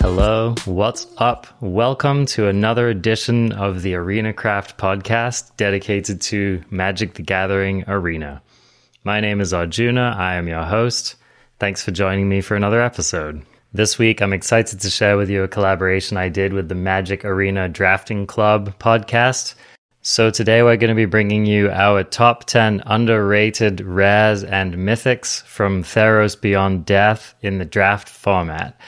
Hello, what's up? Welcome to another edition of the Arena Craft podcast dedicated to Magic the Gathering Arena. My name is Arjuna, I am your host. Thanks for joining me for another episode. This week, I'm excited to share with you a collaboration I did with the Magic Arena Drafting Club podcast. So, today we're going to be bringing you our top 10 underrated rares and mythics from Theros Beyond Death in the draft format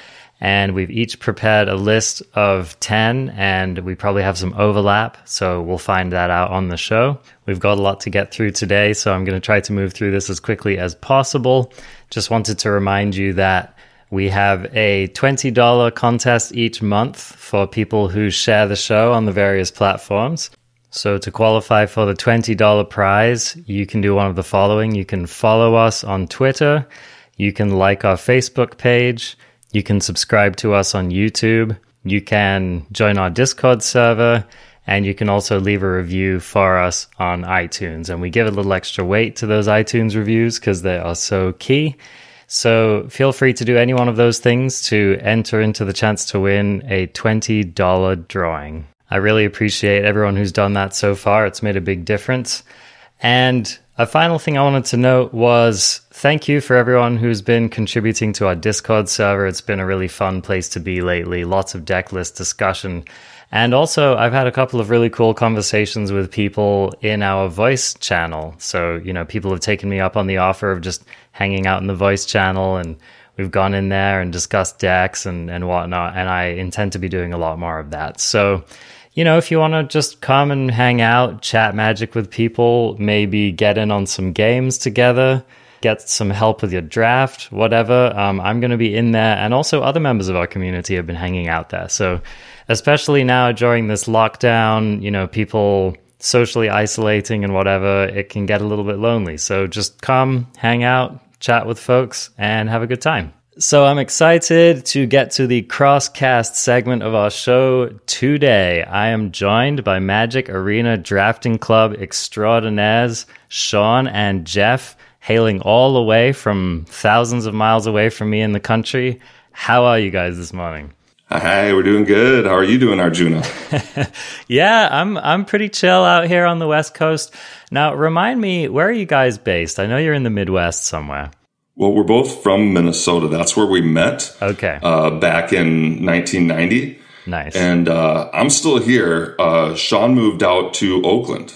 and we've each prepared a list of 10 and we probably have some overlap so we'll find that out on the show. We've got a lot to get through today so i'm going to try to move through this as quickly as possible. Just wanted to remind you that we have a $20 contest each month for people who share the show on the various platforms. So to qualify for the $20 prize you can do one of the following. You can follow us on twitter. You can like our facebook page you can subscribe to us on YouTube. You can join our Discord server. And you can also leave a review for us on iTunes. And we give a little extra weight to those iTunes reviews because they are so key. So feel free to do any one of those things to enter into the chance to win a $20 drawing. I really appreciate everyone who's done that so far. It's made a big difference. And a final thing I wanted to note was thank you for everyone who's been contributing to our Discord server. It's been a really fun place to be lately. Lots of deck list discussion. And also, I've had a couple of really cool conversations with people in our voice channel. So, you know, people have taken me up on the offer of just hanging out in the voice channel and we've gone in there and discussed decks and, and whatnot. And I intend to be doing a lot more of that. So, you know, if you want to just come and hang out, chat magic with people, maybe get in on some games together, get some help with your draft, whatever, um, I'm going to be in there. And also, other members of our community have been hanging out there. So, especially now during this lockdown, you know, people socially isolating and whatever, it can get a little bit lonely. So, just come, hang out, chat with folks, and have a good time. So I'm excited to get to the crosscast segment of our show today. I am joined by Magic Arena Drafting Club extraordinaires Sean and Jeff, hailing all the way from thousands of miles away from me in the country. How are you guys this morning? Hi, we're doing good. How are you doing, Arjuna? yeah, I'm I'm pretty chill out here on the West Coast. Now, remind me, where are you guys based? I know you're in the Midwest somewhere. Well, we're both from Minnesota. That's where we met. Okay. Uh, back in 1990. Nice. And uh, I'm still here. Uh, Sean moved out to Oakland.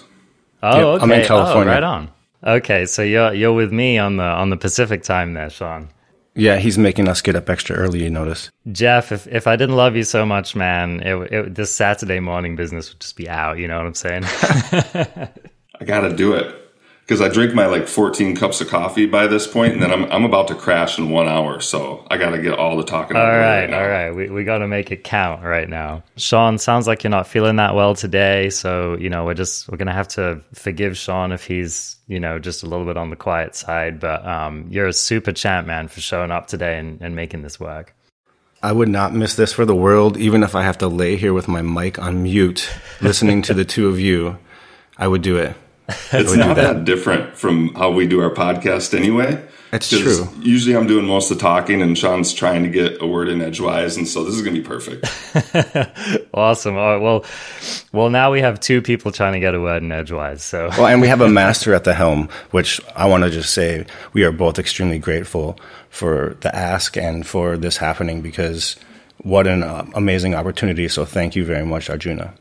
Oh, Yep, okay. I'm in California. Oh, right on. Okay, so you're you're with me on the on the Pacific time there, Sean. Yeah, he's making us get up extra early. You notice? Jeff, if, if I didn't love you so much, man, it, it, this Saturday morning business would just be out. You know what I'm saying? I got to do it because I drink my like 14 cups of coffee by this point, and then I'm, I'm about to crash in one hour. So I got to get all the talking. all out of the way right, now. all right. We, we got to make it count right now. Sean, sounds like you're not feeling that well today. So, you know, we're just, we're going to have to forgive Sean if he's, you know, just a little bit on the quiet side. But um, you're a super champ, man, for showing up today and, and making this work. I would not miss this for the world, even if I have to lay here with my mic on mute, listening to the two of you. I would do it. It's not that. that different from how we do our podcast anyway. It's 'Cause true. Usually I'm doing most of the talking and Sean's trying to get a word in edgewise. And so this is going to be perfect. Awesome. All right, well, well, now we have two people trying to get a word in edgewise. So, Well, and we have a master at the helm, which I want to just say we are both extremely grateful for the ask and for this happening because what an uh, amazing opportunity. So thank you very much, Arjuna.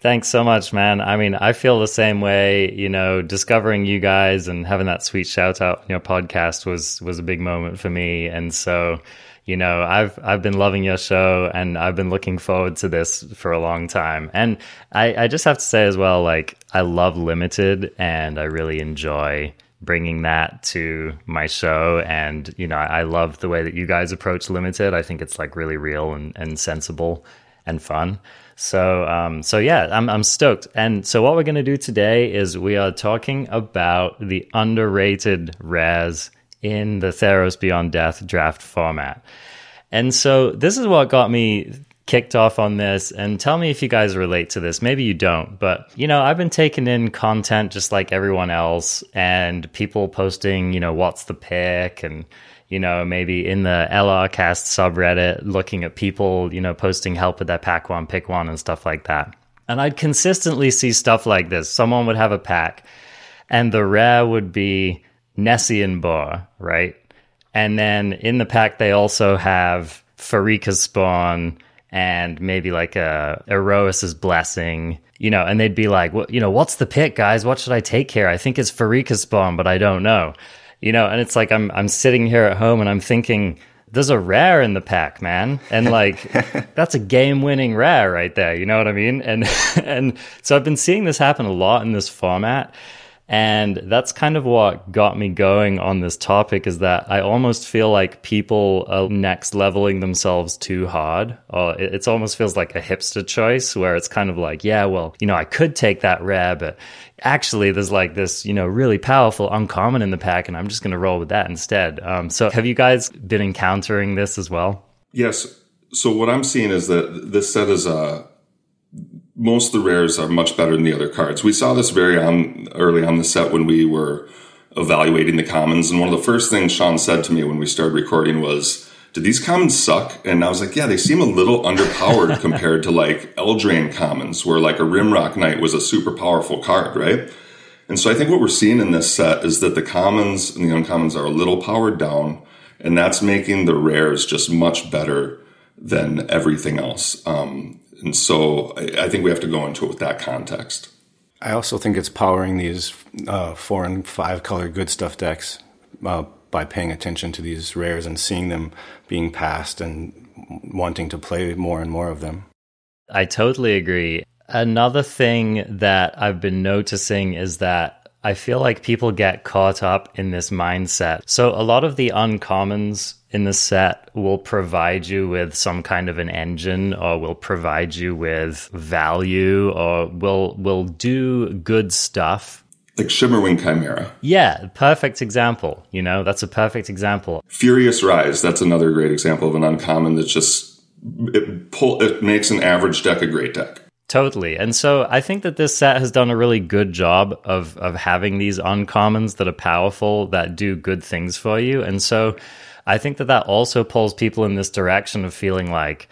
Thanks so much, man. I mean, I feel the same way. You know, discovering you guys and having that sweet shout out on your podcast was was a big moment for me. And so, you know, I've I've been loving your show, and I've been looking forward to this for a long time. And I, I just have to say as well, like I love limited, and I really enjoy bringing that to my show and you know i love the way that you guys approach limited i think it's like really real and, and sensible and fun so um, so yeah I'm, I'm stoked and so what we're going to do today is we are talking about the underrated rares in the theros beyond death draft format and so this is what got me kicked off on this and tell me if you guys relate to this. Maybe you don't, but you know, I've been taking in content just like everyone else and people posting, you know, what's the pick and you know, maybe in the LR cast subreddit, looking at people, you know, posting help with their pack one, pick one, and stuff like that. And I'd consistently see stuff like this. Someone would have a pack, and the rare would be Nessian Boar, right? And then in the pack, they also have Pharika's Spawn and maybe like a Iroas's Blessing, you know, and they'd be like, well, you know, what's the pick, guys? What should I take here? I think it's Pharika's Spawn, but I don't know, you know, and it's like I'm I'm sitting here at home and I'm thinking, there's a rare in the pack, man. And like that's a game winning rare right there. You know what I mean? And and so I've been seeing this happen a lot in this format. And that's kind of what got me going on this topic is that I almost feel like people are next leveling themselves too hard. Or it it's almost feels like a hipster choice where it's kind of like, yeah, well, you know, I could take that rare, but actually there's like this, you know, really powerful uncommon in the pack and I'm just going to roll with that instead. Um, so have you guys been encountering this as well? Yes. So what I'm seeing is that this set is a most of the rares are much better than the other cards. We saw this very on early on the set when we were evaluating the commons, and one of the first things Sean said to me when we started recording was, "Did these commons suck?" And I was like, "Yeah, they seem a little underpowered compared to like Eldraine commons, where like a Rimrock Knight was a super powerful card, right?" And so I think what we're seeing in this set is that the commons and the uncommons are a little powered down, and that's making the rares just much better than everything else. Um, and so I, I, think we have to go into it with that context. I also think it's powering these uh, four and five color good stuff decks uh, by paying attention to these rares and seeing them being passed and wanting to play more and more of them. I totally agree. Another thing that I've been noticing is that I feel like people get caught up in this mindset. So a lot of the uncommons in the set will provide you with some kind of an engine or will provide you with value or will will do good stuff like Shimmerwing Chimera. Yeah, perfect example. You know, that's a perfect example. Furious Rise, that's another great example of an uncommon that just it pull it makes an average deck a great deck. Totally. And so I think that this set has done a really good job of of having these uncommons that are powerful that do good things for you. And so I think that that also pulls people in this direction of feeling like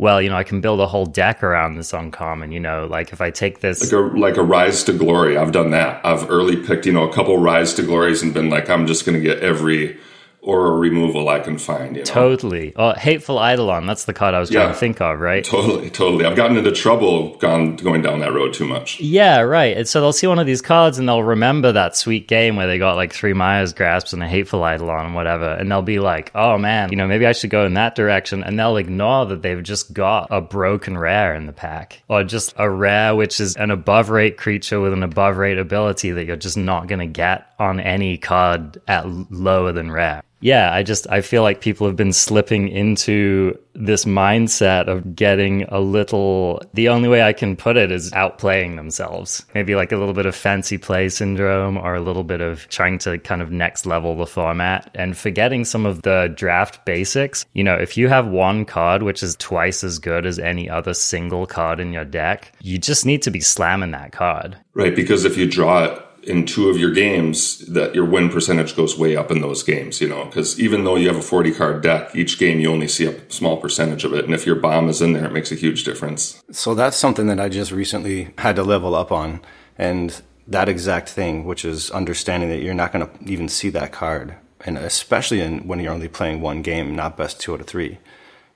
well, you know, I can build a whole deck around this uncommon. You know, like if I take this like a like a rise to glory, I've done that. I've early picked, you know, a couple rise to glories and been like, I'm just going to get every or a removal I can find. You know? Totally. Oh, Hateful Eidolon. That's the card I was trying to think of, right? Totally, totally. I've gotten into trouble gone going down that road too much. Yeah, right. And so they'll see one of these cards and they'll remember that sweet game where they got like three Mire's Grasps and a Hateful Eidolon and whatever. And they'll be like, oh man, you know, maybe I should go in that direction. And they'll ignore that they've just got a broken rare in the pack or just a rare which is an above rate creature with an above rate ability that you're just not going to get on any card at lower than rare yeah, I just I feel like people have been slipping into this mindset of getting a little the only way I can put it is outplaying themselves. Maybe like a little bit of fancy play syndrome or a little bit of trying to kind of next level the format and forgetting some of the draft basics. You know, if you have one card which is twice as good as any other single card in your deck, you just need to be slamming that card. Right, because if you draw it in two of your games that your win percentage goes way up in those games, you know, because even though you have a 40 card deck, each game you only see a small percentage of it. And if your bomb is in there, it makes a huge difference. So that's something that I just recently had to level up on. And that exact thing, which is understanding that you're not going to even see that card. And especially in, when you're only playing one game, not best two out of three,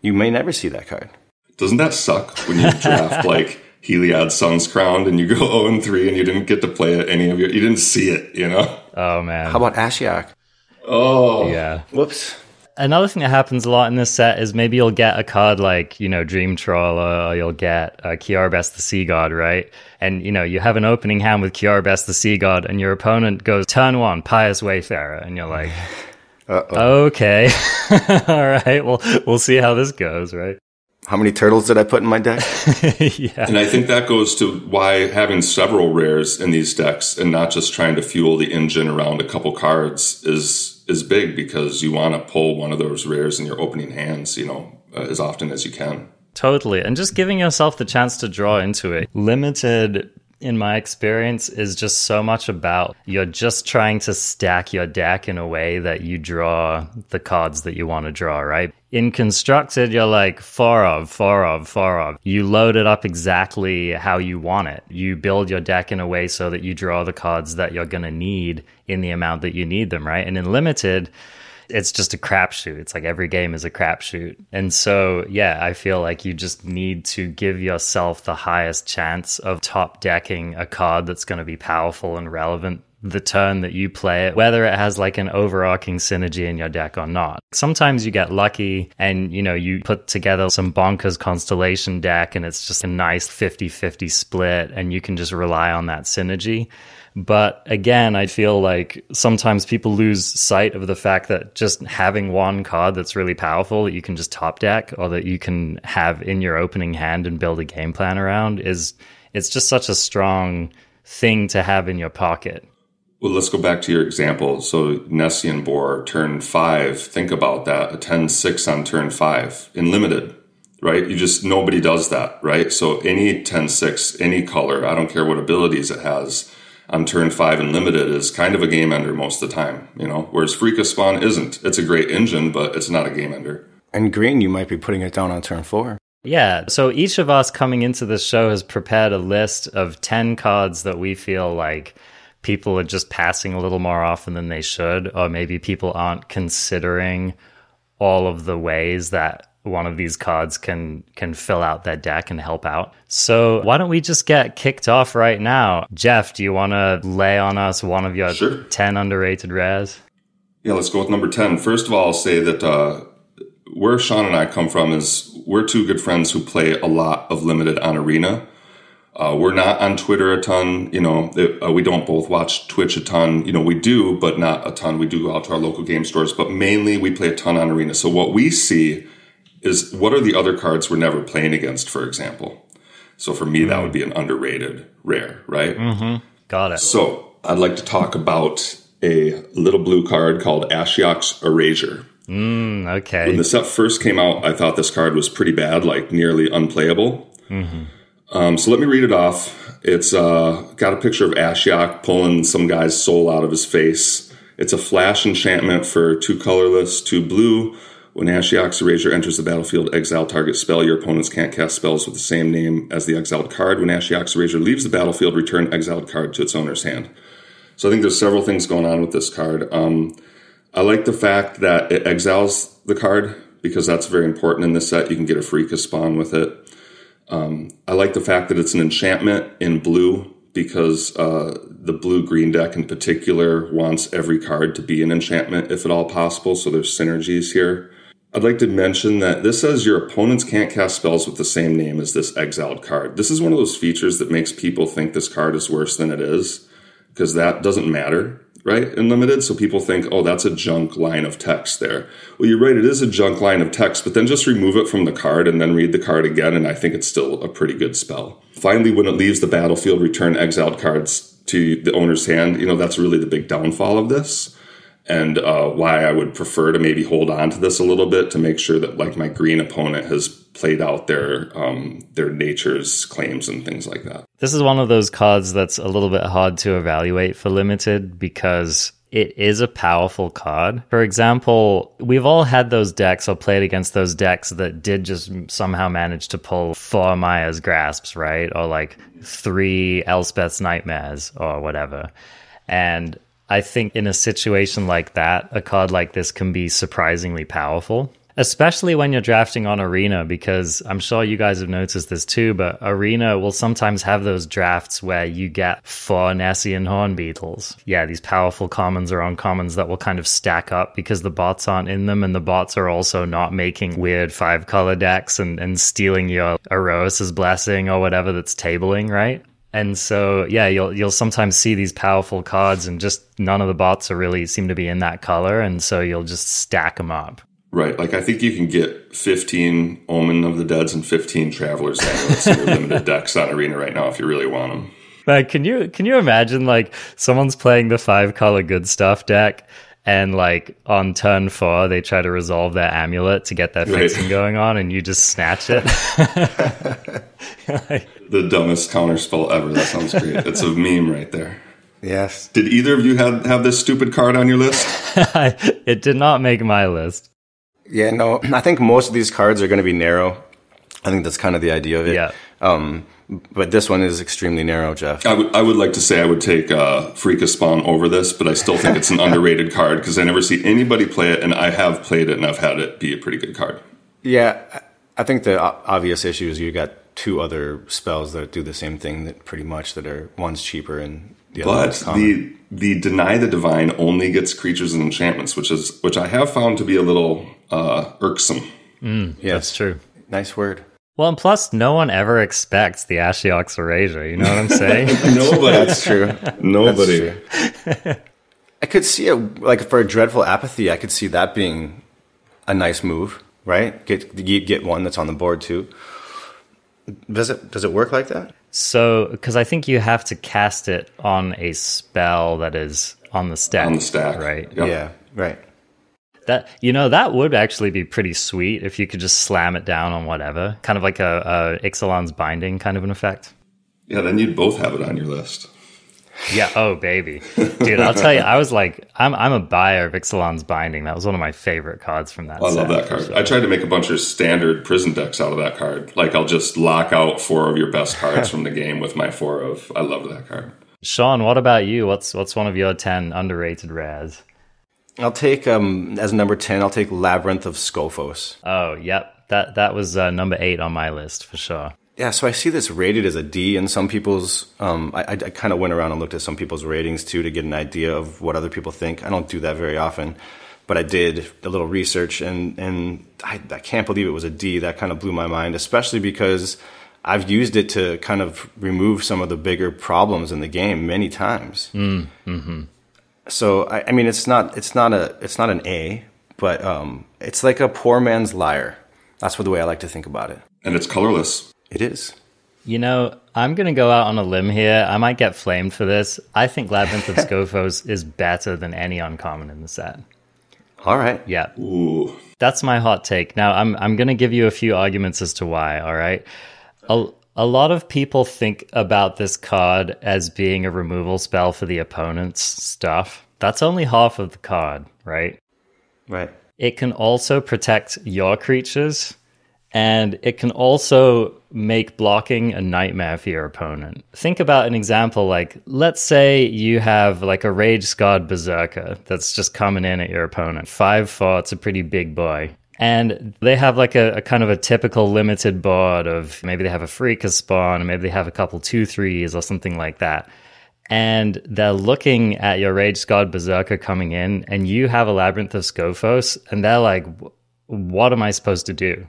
you may never see that card. Doesn't that suck when you draft like Heliod Sun's crowned and you go 0 and 3 and you didn't get to play it any of your, you didn't see it, you know? Oh, man. How about Ashiok? Oh. Yeah. Whoops. Another thing that happens a lot in this set is maybe you'll get a card like, you know, Dream Trawler or you'll get uh, Kiora Bests the Sea God, right? And, you know, you have an opening hand with Kiora Bests the Sea God and your opponent goes turn one, Pious Wayfarer. And you're like, Uh-oh. okay. All right. Well, we'll see how this goes, right? How many turtles did I put in my deck? yeah. And I think that goes to why having several rares in these decks and not just trying to fuel the engine around a couple cards is is big because you want to pull one of those rares in your opening hands, you know, uh, as often as you can. Totally. And just giving yourself the chance to draw into it. Limited in my experience, is just so much about you're just trying to stack your deck in a way that you draw the cards that you want to draw, right? In constructed, you're like far of, far of, far of. You load it up exactly how you want it. You build your deck in a way so that you draw the cards that you're going to need in the amount that you need them, right? And in limited, it's just a crapshoot. It's like every game is a crapshoot. And so, yeah, I feel like you just need to give yourself the highest chance of top decking a card that's going to be powerful and relevant the turn that you play it, whether it has like an overarching synergy in your deck or not. Sometimes you get lucky and, you know, you put together some bonkers constellation deck and it's just a nice 50 50 split and you can just rely on that synergy. But again, I feel like sometimes people lose sight of the fact that just having one card that's really powerful that you can just top deck or that you can have in your opening hand and build a game plan around is it's just such a strong thing to have in your pocket. Well, let's go back to your example. So Nessian Boar, turn five, think about that. A 10 6 on turn five in limited, right? You just, nobody does that, right? So any 10 6, any color, I don't care what abilities it has, on turn five and limited is kind of a game ender most of the time, you know, whereas Pharika's Spawn isn't. It's a great engine, but it's not a game ender. And green, you might be putting it down on turn four. Yeah. So each of us coming into this show has prepared a list of 10 cards that we feel like people are just passing a little more often than they should, or maybe people aren't considering all of the ways that one of these cards can can fill out that deck and help out. So why don't we just get kicked off right now? Jeff, do you want to lay on us one of your sure. 10 underrated rares? Yeah, let's go with number 10. First of all, I'll say that uh, where Sean and I come from is we're two good friends who play a lot of limited on Arena. Uh, we're not on Twitter a ton. You know, it, uh, we don't both watch Twitch a ton. You know, we do, but not a ton. We do go out to our local game stores, but mainly we play a ton on Arena. So what we see is what are the other cards we're never playing against, for example? So for me, that would be an underrated rare, right? Mm-hmm. Got it. So I'd like to talk about a little blue card called Ashiok's Erasure. Mm, okay. When the set first came out, I thought this card was pretty bad, like nearly unplayable. Mm-hmm. Um, so let me read it off. It's uh, got a picture of Ashiok pulling some guy's soul out of his face. It's a flash enchantment for two colorless, two blue when Ashiok's Erasure enters the battlefield, exile target spell. Your opponents can't cast spells with the same name as the exiled card. When Ashiok's Erasure leaves the battlefield, return exiled card to its owner's hand. So I think there's several things going on with this card. Um, I like the fact that it exiles the card because that's very important in this set. You can get a free Spawn with it. Um, I like the fact that it's an enchantment in blue because uh, the blue green deck in particular wants every card to be an enchantment if at all possible. So there's synergies here. I'd like to mention that this says your opponents can't cast spells with the same name as this exiled card. This is one of those features that makes people think this card is worse than it is, because that doesn't matter, right? In limited, so people think, oh, that's a junk line of text there. Well, you're right, it is a junk line of text, but then just remove it from the card and then read the card again, and I think it's still a pretty good spell. Finally, when it leaves the battlefield, return exiled cards to the owner's hand. You know, that's really the big downfall of this and uh, why I would prefer to maybe hold on to this a little bit to make sure that like my green opponent has played out their um, their nature's claims and things like that. This is one of those cards that's a little bit hard to evaluate for limited because it is a powerful card. For example, we've all had those decks or played against those decks that did just somehow manage to pull four Mire's grasps, right? Or like three Elspeth's nightmares or whatever. And I think in a situation like that, a card like this can be surprisingly powerful, especially when you're drafting on Arena, because I'm sure you guys have noticed this too, but Arena will sometimes have those drafts where you get four Nessian Horn Beetles. Yeah, these powerful commons or uncommons that will kind of stack up because the bots aren't in them, and the bots are also not making weird five color decks and, and stealing your Iroas's Blessing or whatever that's tabling, right? And so, yeah, you'll you'll sometimes see these powerful cards, and just none of the bots are really seem to be in that color, and so you'll just stack them up. Right. Like I think you can get 15 Omen of the Deads and 15 Travelers Amulets in your limited decks on Arena right now if you really want them. Like, can you can you imagine like someone's playing the five color good stuff deck and like on turn four they try to resolve their amulet to get that fixing right. going on and you just snatch it the dumbest counter spell ever. That sounds great. It's a meme right there. Yes. Did either of you have, have this stupid card on your list? it did not make my list. Yeah, no, I think most of these cards are going to be narrow. I think that's kind of the idea of it. Yeah. Um, but this one is extremely narrow, Jeff. I would I would like to say I would take uh, Pharika's Spawn over this, but I still think it's an underrated card because I never see anybody play it, and I have played it and I've had it be a pretty good card. Yeah, I think the obvious issue is you got two other spells that do the same thing that pretty much that are one's cheaper and the other But the the deny the divine only gets creatures and enchantments, which is which I have found to be a little uh, irksome. yes, That's true. Nice word. Well, and plus, no one ever expects the Ashiok's Erasure. You know what I'm saying? Nobody, That's true. nobody. That's true. I could see it like for a dreadful apathy. I could see that being a nice move, right? Get get one that's on the board too. Does it does it work like that? so, because I think you have to cast it on a spell that is on the stack. On the stack, Right. Yep. Yeah, right. That you know that would actually be pretty sweet if you could just slam it down on whatever, kind of like a, a Ixalan's binding kind of an effect. Yeah, then you'd both have it on your list. Yeah. Oh, baby, dude! I'll tell you, I was like, I'm I'm a buyer of Ixalan's binding. That was one of my favorite cards from that. I set. love that card. I tried to make a bunch of standard prison decks out of that card. Like I'll just lock out four of your best cards from the game with my four of. I love that card. Sean, what about you? What's what's one of your ten underrated rares? I'll take um as number ten. I'll take Labyrinth of Skophos. Oh, yep. That that was uh, number eight on my list for sure. Yeah, so I see this rated as a D in some people's. Um, I, I, I kind of went around and looked at some people's ratings too to get an idea of what other people think. I don't do that very often, but I did a little research and and I, I can't believe it was a D. That kind of blew my mind, especially because I've used it to kind of remove some of the bigger problems in the game many times. Mm, hmm So I, I mean, it's not it's not a it's not an A, but um, it's like a poor man's liar. That's what the way I like to think about it. And it's colorless. It is. You know, I'm going to go out on a limb here. I might get flamed for this. I think Labyrinth of Skophos is better than any uncommon in the set. All right. Yeah. Ooh. That's my hot take. Now, I'm I'm going to give you a few arguments as to why, all right? A, a lot of people think about this card as being a removal spell for the opponent's stuff. That's only half of the card, right? Right. It can also protect your creatures, and it can also make blocking a nightmare for your opponent. Think about an example like, let's say you have like a Rage Scarred Berserker that's just coming in at your opponent. Five four, it's a pretty big boy. And they have like a, a kind of a typical limited board of maybe they have a Pharika's spawn, and maybe they have a couple two threes or something like that and they're looking at your Rage Scarred Berserker coming in, and you have a Labyrinth of Skophos, and they're like, "What am I supposed to do?" You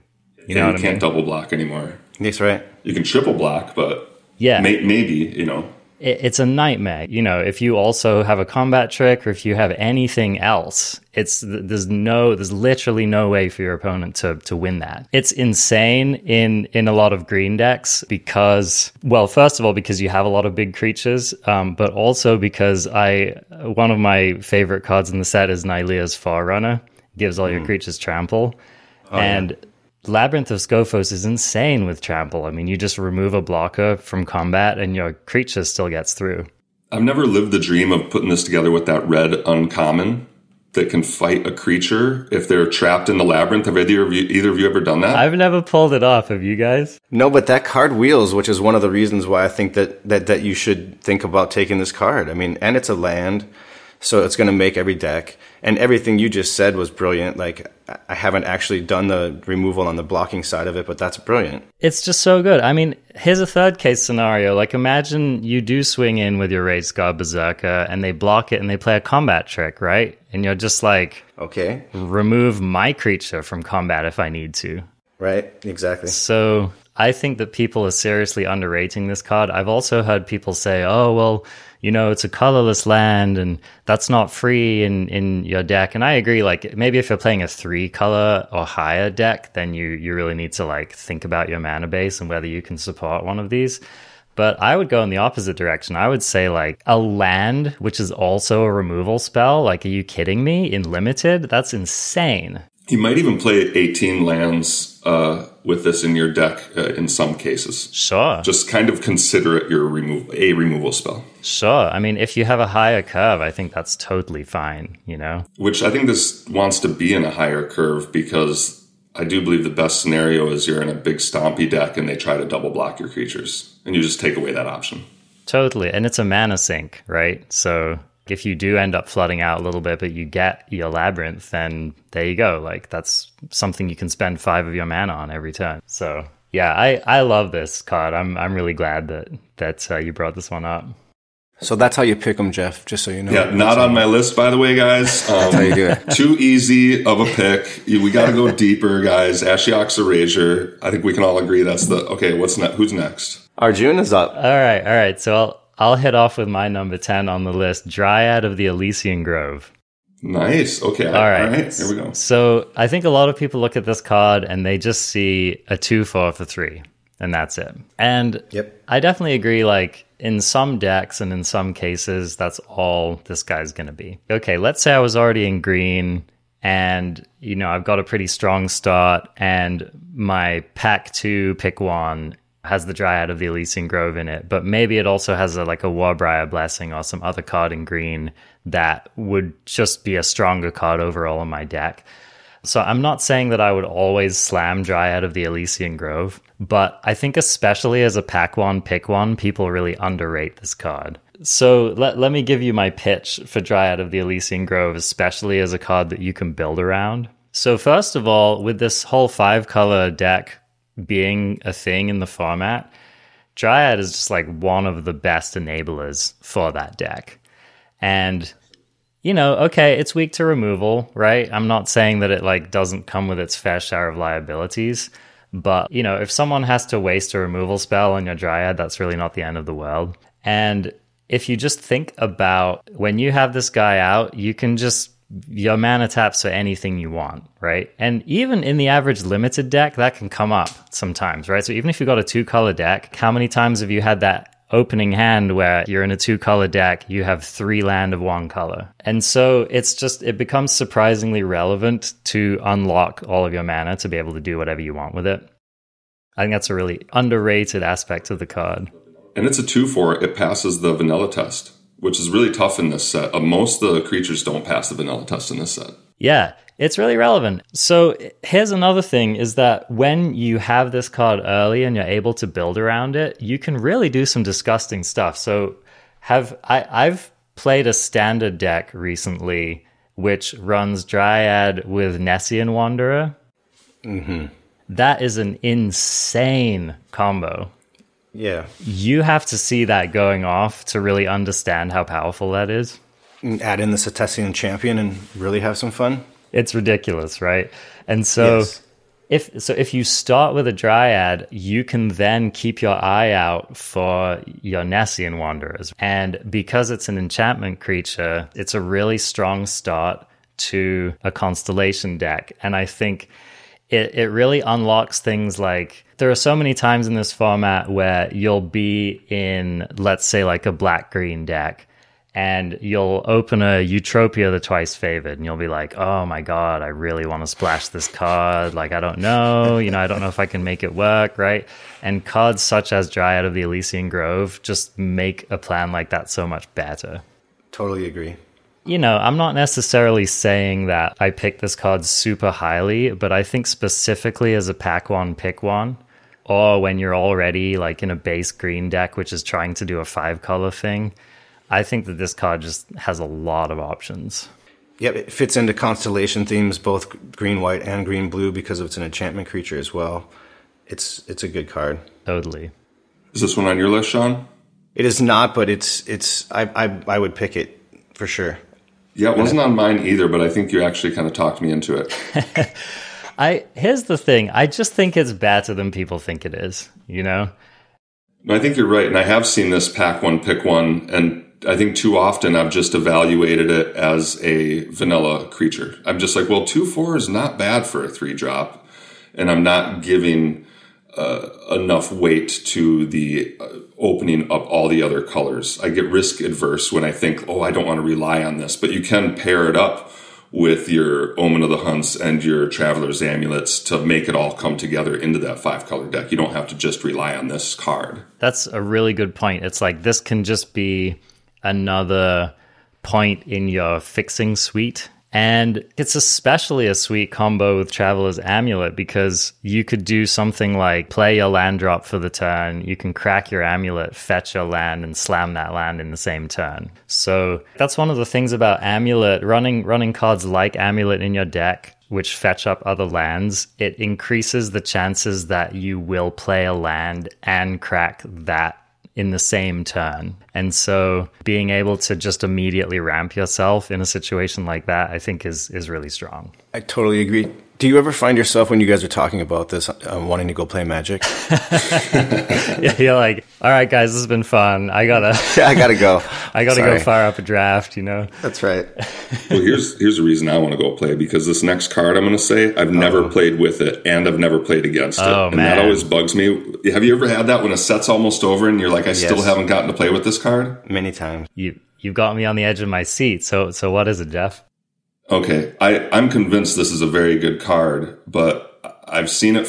Yeah, know you what I can't mean? double block anymore. That's right. You can triple block, but Yeah, may, maybe you know. It, it's a nightmare. You know, if you also have a combat trick, or if you have anything else, it's there's no, there's literally no way for your opponent to to win that. It's insane in in a lot of green decks because, well, first of all, because you have a lot of big creatures, um, but also because I one of my favorite cards in the set is Nylea's Forerunner. Gives all your creatures trample, and Labyrinth of Skophos is insane with trample. I mean, you just remove a blocker from combat and your creature still gets through. I've never lived the dream of putting this together with that red uncommon that can fight a creature if they're trapped in the labyrinth. Have either of you, either of you ever done that? I've never pulled it off. Have you guys? No, but that card wheels, which is one of the reasons why I think that that, that you should think about taking this card. I mean, and it's a land, so it's going to make every deck. And everything you just said was brilliant. Like I- haven't actually done the removal on the blocking side of it, but that's brilliant. It's just so good. I mean, here's a third case scenario. Like, imagine you do swing in with your Rage Scar Berserker and they block it and they play a combat trick, right? And you're just like, Okay, remove my creature from combat if I need to. right? Exactly. So I think that people are seriously underrating this card. I've also heard people say, "Oh, well, you know, it's a colorless land, and that's not free in in your deck." And I agree. Like maybe if you're playing a three color or higher deck, then you you really need to like think about your mana base and whether you can support one of these. But I would go in the opposite direction. I would say like a land, which is also a removal spell. Like, are you kidding me? In limited, that's insane. You might even play 18 lands uh, with this in your deck uh, in some cases. Sure. Just kind of consider it your remove a removal spell. Sure. I mean, if you have a higher curve, I think that's totally fine, you know? Which I think this wants to be in a higher curve because I do believe the best scenario is you're in a big stompy deck and they try to double block your creatures and you just take away that option. Totally. And it's a mana sink, right? So if you do end up flooding out a little bit, but you get your labyrinth, then there you go. Like that's something you can spend five of your mana on every turn. So yeah, I, I love this card. I'm I'm really glad that that uh, you brought this one up. So that's how you pick them, Jeff. Just so you know. Yeah, not on my list, by the way, guys. Um, how you do it. Too easy of a pick. We got to go deeper, guys. Ashiok's Erasure. I think we can all agree that's the okay. What's next? Who's next? Arjun is up. All right, all right. So I'll I'll head off with my number ten on the list, Dryad of the Elysian Grove. Nice. Okay. All right. All right. Here we go. So I think a lot of people look at this card and they just see a two four for three, and that's it. And Yep. I definitely agree. Like in some decks and in some cases, that's all this guy's going to be. Okay, let's say I was already in green and, you know, I've got a pretty strong start and my pack two, pick one has the Dryad of the Elysian Grove in it, but maybe it also has a, like a Warbriar Blessing or some other card in green that would just be a stronger card overall in my deck. So I'm not saying that I would always slam Dryad of the Elysian Grove, but I think especially as a pack one, pick one, people really underrate this card. So let, let me give you my pitch for Dryad of the Elysian Grove, especially as a card that you can build around. So first of all, with this whole five color deck being a thing in the format, Dryad is just like one of the best enablers for that deck. And you know, okay, it's weak to removal, right? I'm not saying that it like doesn't come with its fair share of liabilities, but you know, if someone has to waste a removal spell on your dryad, that's really not the end of the world. And if you just think about when you have this guy out, you can just your mana taps for anything you want, right? And even in the average limited deck, that can come up sometimes, right? So even if you've got a two color deck, how many times have you had that opening hand where you're in a two color deck, you have three land of one color. And so it's just, it becomes surprisingly relevant to unlock all of your mana to be able to do whatever you want with it. I think that's a really underrated aspect of the card. And it's a two for it passes the vanilla test, which is really tough in this set. Uh, most of the creatures don't pass the vanilla test in this set. Yeah, it's really relevant. So here's another thing is that when you have this card early and you're able to build around it, you can really do some disgusting stuff. So have I I've played a standard deck recently which runs Dryad with Nessian Wanderer. That is an insane combo. Yeah. You have to see that going off to really understand how powerful that is. And add in the Setessan champion and really have some fun. It's ridiculous, right? And so Yes. if so if you start with a dryad, you can then keep your eye out for your Nessian wanderers. And because it's an enchantment creature, it's a really strong start to a constellation deck. And I think it, it really unlocks things like there are so many times in this format where you'll be in, let's say, like a black green deck, and you'll open a Eutropia the twice favored, and you'll be like, oh my god, I really want to splash this card. Like, I don't know, you know, I don't know if I can make it work, right? And cards such as Dryad of the Elysian Grove just make a plan like that so much better Totally agree. You know, I'm not necessarily saying that I picked this card super highly, but I think specifically as a pack one, pick one, or when you're already like in a base green deck, which is trying to do a five color thing, I think that this card just has a lot of options. Yep, it fits into constellation themes, both green, white, and green, blue, because it's an enchantment creature as well. It's it's a good card. Totally. Is this one on your list, Sean? It is not, but it's it's I I, I would pick it for sure. Yeah, it wasn't on mine either, but I think you actually kind of talked me into it. I here's the thing. I just think it's better than people think it is, you know? No, I think you're right. And I have seen this pack one, pick one. And I think too often I've just evaluated it as a vanilla creature. I'm just like, well, two, four is not bad for a three drop. And I'm not giving uh, enough weight to the uh, opening up all the other colors. I get risk adverse when I think, oh, I don't want to rely on this, but you can pair it up with your Omen of the Hunts and your Traveler's Amulets to make it all come together into that five color deck. You don't have to just rely on this card. That's a really good point. It's like this can just be another point in your fixing suite and it's especially a sweet combo with Traveler's Amulet because you could do something like play your land drop for the turn, you can crack your amulet, fetch your land, and slam that land in the same turn. So that's one of the things about Amulet, running running cards like Amulet in your deck, which fetch up other lands, it increases the chances that you will play a land and crack that in the same turn. And so being able to just immediately ramp yourself in a situation like that, I think is is really strong. I totally agree. Do you ever find yourself when you guys are talking about this um, wanting to go play Magic? yeah, you're like, all right, guys, this has been fun. I gotta, yeah, I gotta go. I gotta Sorry. go fire up a draft. You know, that's right. well, here's here's the reason I want to go play because this next card I'm going to say I've never oh. played with it and I've never played against it, oh, and man. that always bugs me. Have you ever had that when a set's almost over and you're like, I yes. still haven't gotten to play with this card? Many times. You you've got me on the edge of my seat. So so what is it, Jeff? Okay, I, I'm convinced this is a very good card, but I've seen it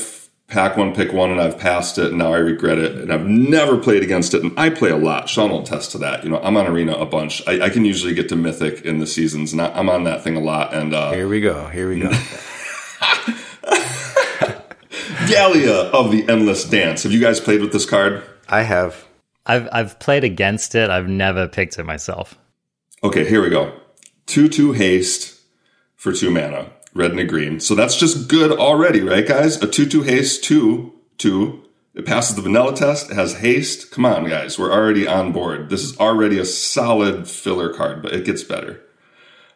pack one, pick one, and I've passed it, and now I regret it, and I've never played against it. And I play a lot. Sean will attest to that. You know, I'm on Arena a bunch. I, I can usually get to Mythic in the seasons, and I, am on that thing a lot. And uh, here we go. Here we go. Gallia of the Endless Dance. Have you guys played with this card? I have. I've I've played against it. I've never picked it myself. Okay, here we go. Two two haste for two mana, red and a green. So that's just good already, right, guys? A 2 2 haste, 2 2. It passes the vanilla test, it has haste. Come on, guys, we're already on board. This is already a solid filler card, but it gets better.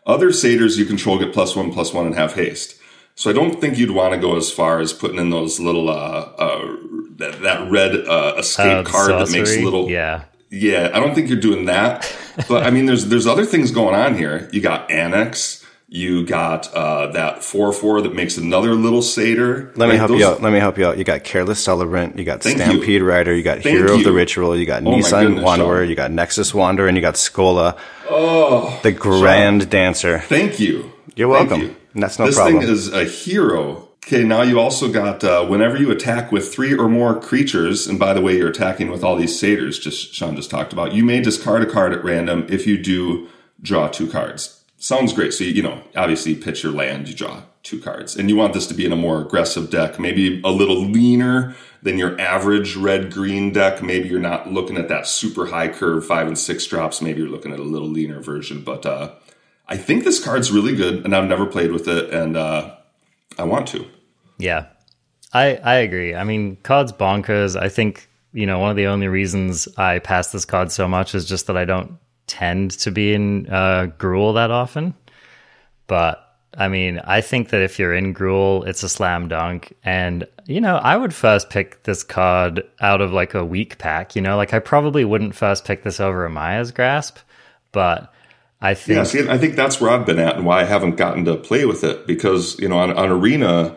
Other satyrs you control get plus one, plus one, and have haste. So I don't think you'd want to go as far as putting in those little, uh, uh, that, that red uh, escape uh, card that makes little. Yeah. Yeah, I don't think you're doing that. but I mean, there's there's other things going on here. You got Anax. You got uh, that four four that makes another little satyr. Let me help those... you out. Let me help you out. You got Careless Celebrant. You got Thank Stampede you. Rider. You got Thank Hero you. of the Ritual. You got oh Nessian Wanderer. You got Nexus Wanderer, and you got Skola. Oh, the Grand Sean. Dancer. Thank you. You're welcome. You. That's no this problem. This thing is a hero. Okay, now you also got uh, whenever you attack with three or more creatures, and by the way, you're attacking with all these satyrs. Just Sean just talked about. You may discard a card at random. If you do, draw two cards sounds great. So, you, you know, obviously you pitch your land, you draw two cards. And you want this to be in a more aggressive deck, maybe a little leaner than your average red green deck. Maybe you're not looking at that super high curve five and six drops. Maybe you're looking at a little leaner version. But uh, I think this card's really good, and I've never played with it, and uh, I want to. Yeah, I I agree. I mean, card's bonkers. I think you know one of the only reasons I pass this card so much is just that I don't tend to be in uh, Gruul that often. But I mean, I think that if you're in Gruul, it's a slam dunk. And, you know, I would first pick this card out of like a weak pack. You know, like I probably wouldn't first pick this over a Mire's Grasp, but I think. Yeah, see, I think that's where I've been at and why I haven't gotten to play with it because, you know, on, on Arena,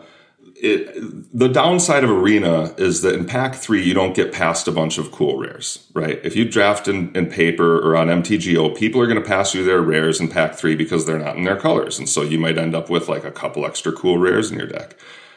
it, the downside of arena is that in pack three you don't get past a bunch of cool rares right? If you draft in, in paper or on mtgo people are going to pass you their rares in pack three because they're not in their colors. And so you might end up with like a couple extra cool rares in your deck.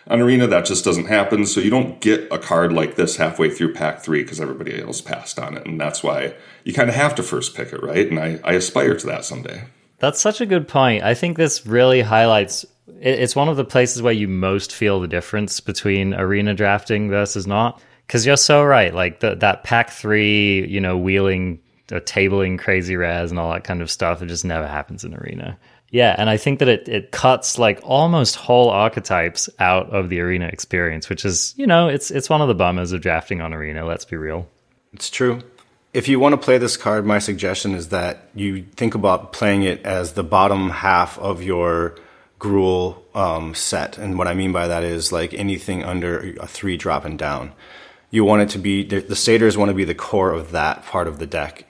On arena that just doesn't happen. So you don't get a card like this halfway through pack three because everybody else passed on it. And that's why you kind of have to first pick it right? And I, I aspire to that someday that's such a good point i think this really highlights it's one of the places where you most feel the difference between arena drafting versus not. Because you're so right. Like the, that pack three, you know, wheeling, or uh, tabling crazy rares and all that kind of stuff, it just never happens in arena. Yeah, and I think that it, it cuts like almost whole archetypes out of the arena experience, which is, you know, it's it's one of the bummers of drafting on arena, let's be real. It's true. If you want to play this card, my suggestion is that you think about playing it as the bottom half of your Gruul um, set. And what I mean by that is like anything under a three drop and down. You want it to be, the, the satyrs want to be the core of that part of the deck.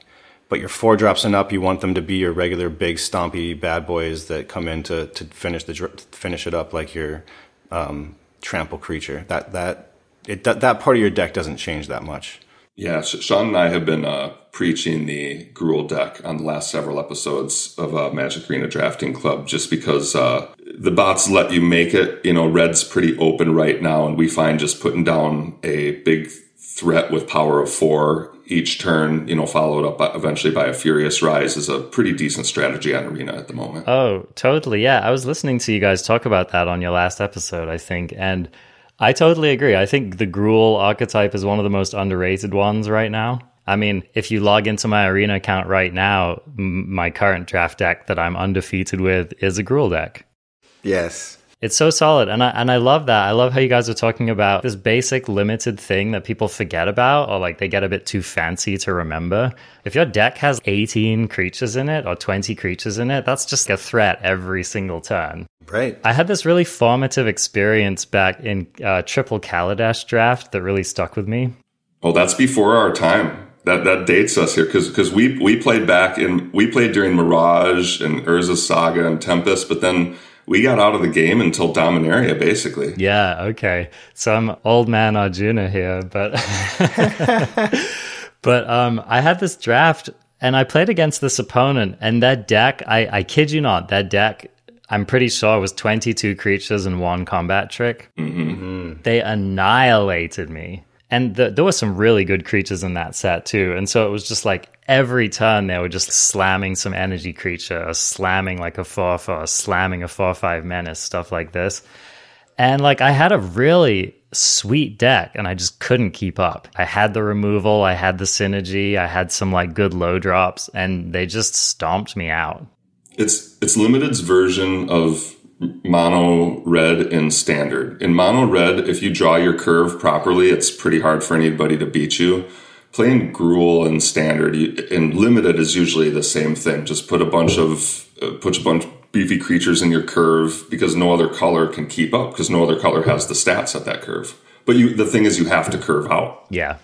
But your four drops and up, you want them to be your regular big stompy bad boys that come in to, to finish the finish it up like your um, trample creature. That that it that, that part of your deck doesn't change that much. Yeah, Sean and I have been uh, preaching the Gruul deck on the last several episodes of uh, Magic Arena Drafting Club just because uh, the bots let you make it. You know, red's pretty open right now, and we find just putting down a big threat with power of four each turn, you know, followed up by, eventually by a Furious Rise is a pretty decent strategy on Arena at the moment. Oh, totally. Yeah. I was listening to you guys talk about that on your last episode, I think. And I totally agree. I think the Gruul archetype is one of the most underrated ones right now. I mean, if you log into my Arena account right now, m- my current draft deck that I'm undefeated with is a Gruul deck. Yes. It's so solid, and I and I love that. I love how you guys are talking about this basic limited thing that people forget about, or like they get a bit too fancy to remember. If your deck has 18 creatures in it or 20 creatures in it, that's just a threat every single turn. Right. I had this really formative experience back in uh, Triple Kaladesh draft that really stuck with me. Oh, that's before our time. That that dates us here because because we we played back in we played during Mirage and Urza Saga and Tempest, but then we got out of the game until Dominaria, basically. Yeah, okay. So I'm old man Arjuna here, but but um, I had this draft and I played against this opponent, and that deck, I, I kid you not, that deck, I'm pretty sure was 22 creatures and one combat trick. Mm-hmm. They annihilated me. And the, there were some really good creatures in that set too. And so it was just like every turn they were just slamming some energy creature, or slamming like a 4 4, slamming a 4 5 menace, stuff like this. And like I had a really sweet deck and I just couldn't keep up. I had the removal, I had the synergy, I had some like good low drops, and they just stomped me out. It's it's limited's version of mono red in standard. In mono red, if you draw your curve properly, it's pretty hard for anybody to beat you. Playing Gruul in standard and limited is usually the same thing. Just put a bunch of uh, put a bunch beefy creatures in your curve because no other color can keep up because no other color has the stats at that curve. But you, the thing is, you have to curve out. Yeah.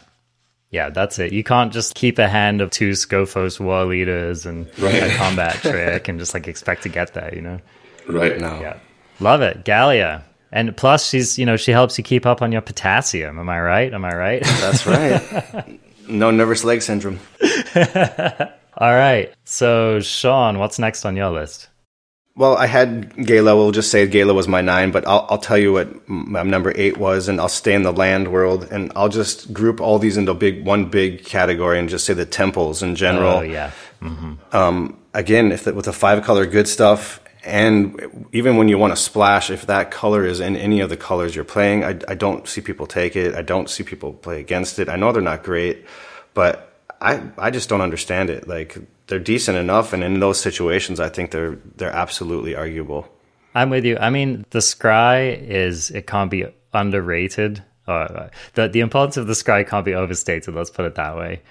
Yeah, that's it. You can't just keep a hand of two Skophos war leaders and Right. a combat trick and just like expect to get there, you know? Right now. Yeah. Love it. Gallia. And plus she's, you know, she helps you keep up on your potassium. Am I right? Am I right? That's right. no nervous leg syndrome. All right. So, Sean, what's next on your list? Well, I had Gala. We'll just say Gala was my nine, but I'll, I'll tell you what my number eight was, and I'll stay in the land world, and I'll just group all these into big one big category, and just say the temples in general. Oh, yeah. Um. Again, if the, with the five color good stuff, and even when you want to splash, if that color is in any of the colors you're playing, I, I don't see people take it. I don't see people play against it. I know they're not great, but I I just don't understand it. Like they're decent enough, and in those situations, I think they're they're absolutely arguable. I'm with you. I mean, the scry is it can't be underrated. Uh, the the importance of the scry can't be overstated. Let's put it that way.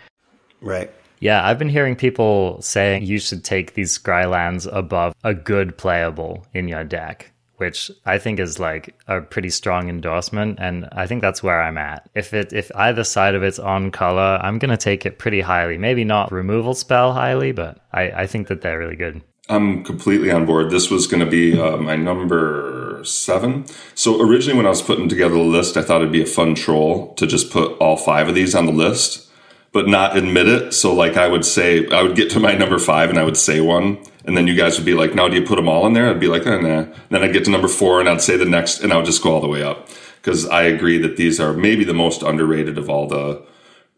Right. Yeah, I've been hearing people saying you should take these scry lands above a good playable in your deck, which I think is like a pretty strong endorsement, and I think that's where I'm at. If it if either side of it's on color, I'm gonna take it pretty highly. Maybe not removal spell highly, but I, I think that they're really good. I'm completely on board. This was going to be uh, my number seven. So originally, when I was putting together the list, I thought it'd be a fun troll to just put all five of these on the list, but not admit it. So like I would say, I would get to my number five and I would say one, and then you guys would be like, "Now do you put them all in there?" I'd be like, eh, "Nah." Then I'd get to number four and I'd say the next, and I would just go all the way up because I agree that these are maybe the most underrated of all the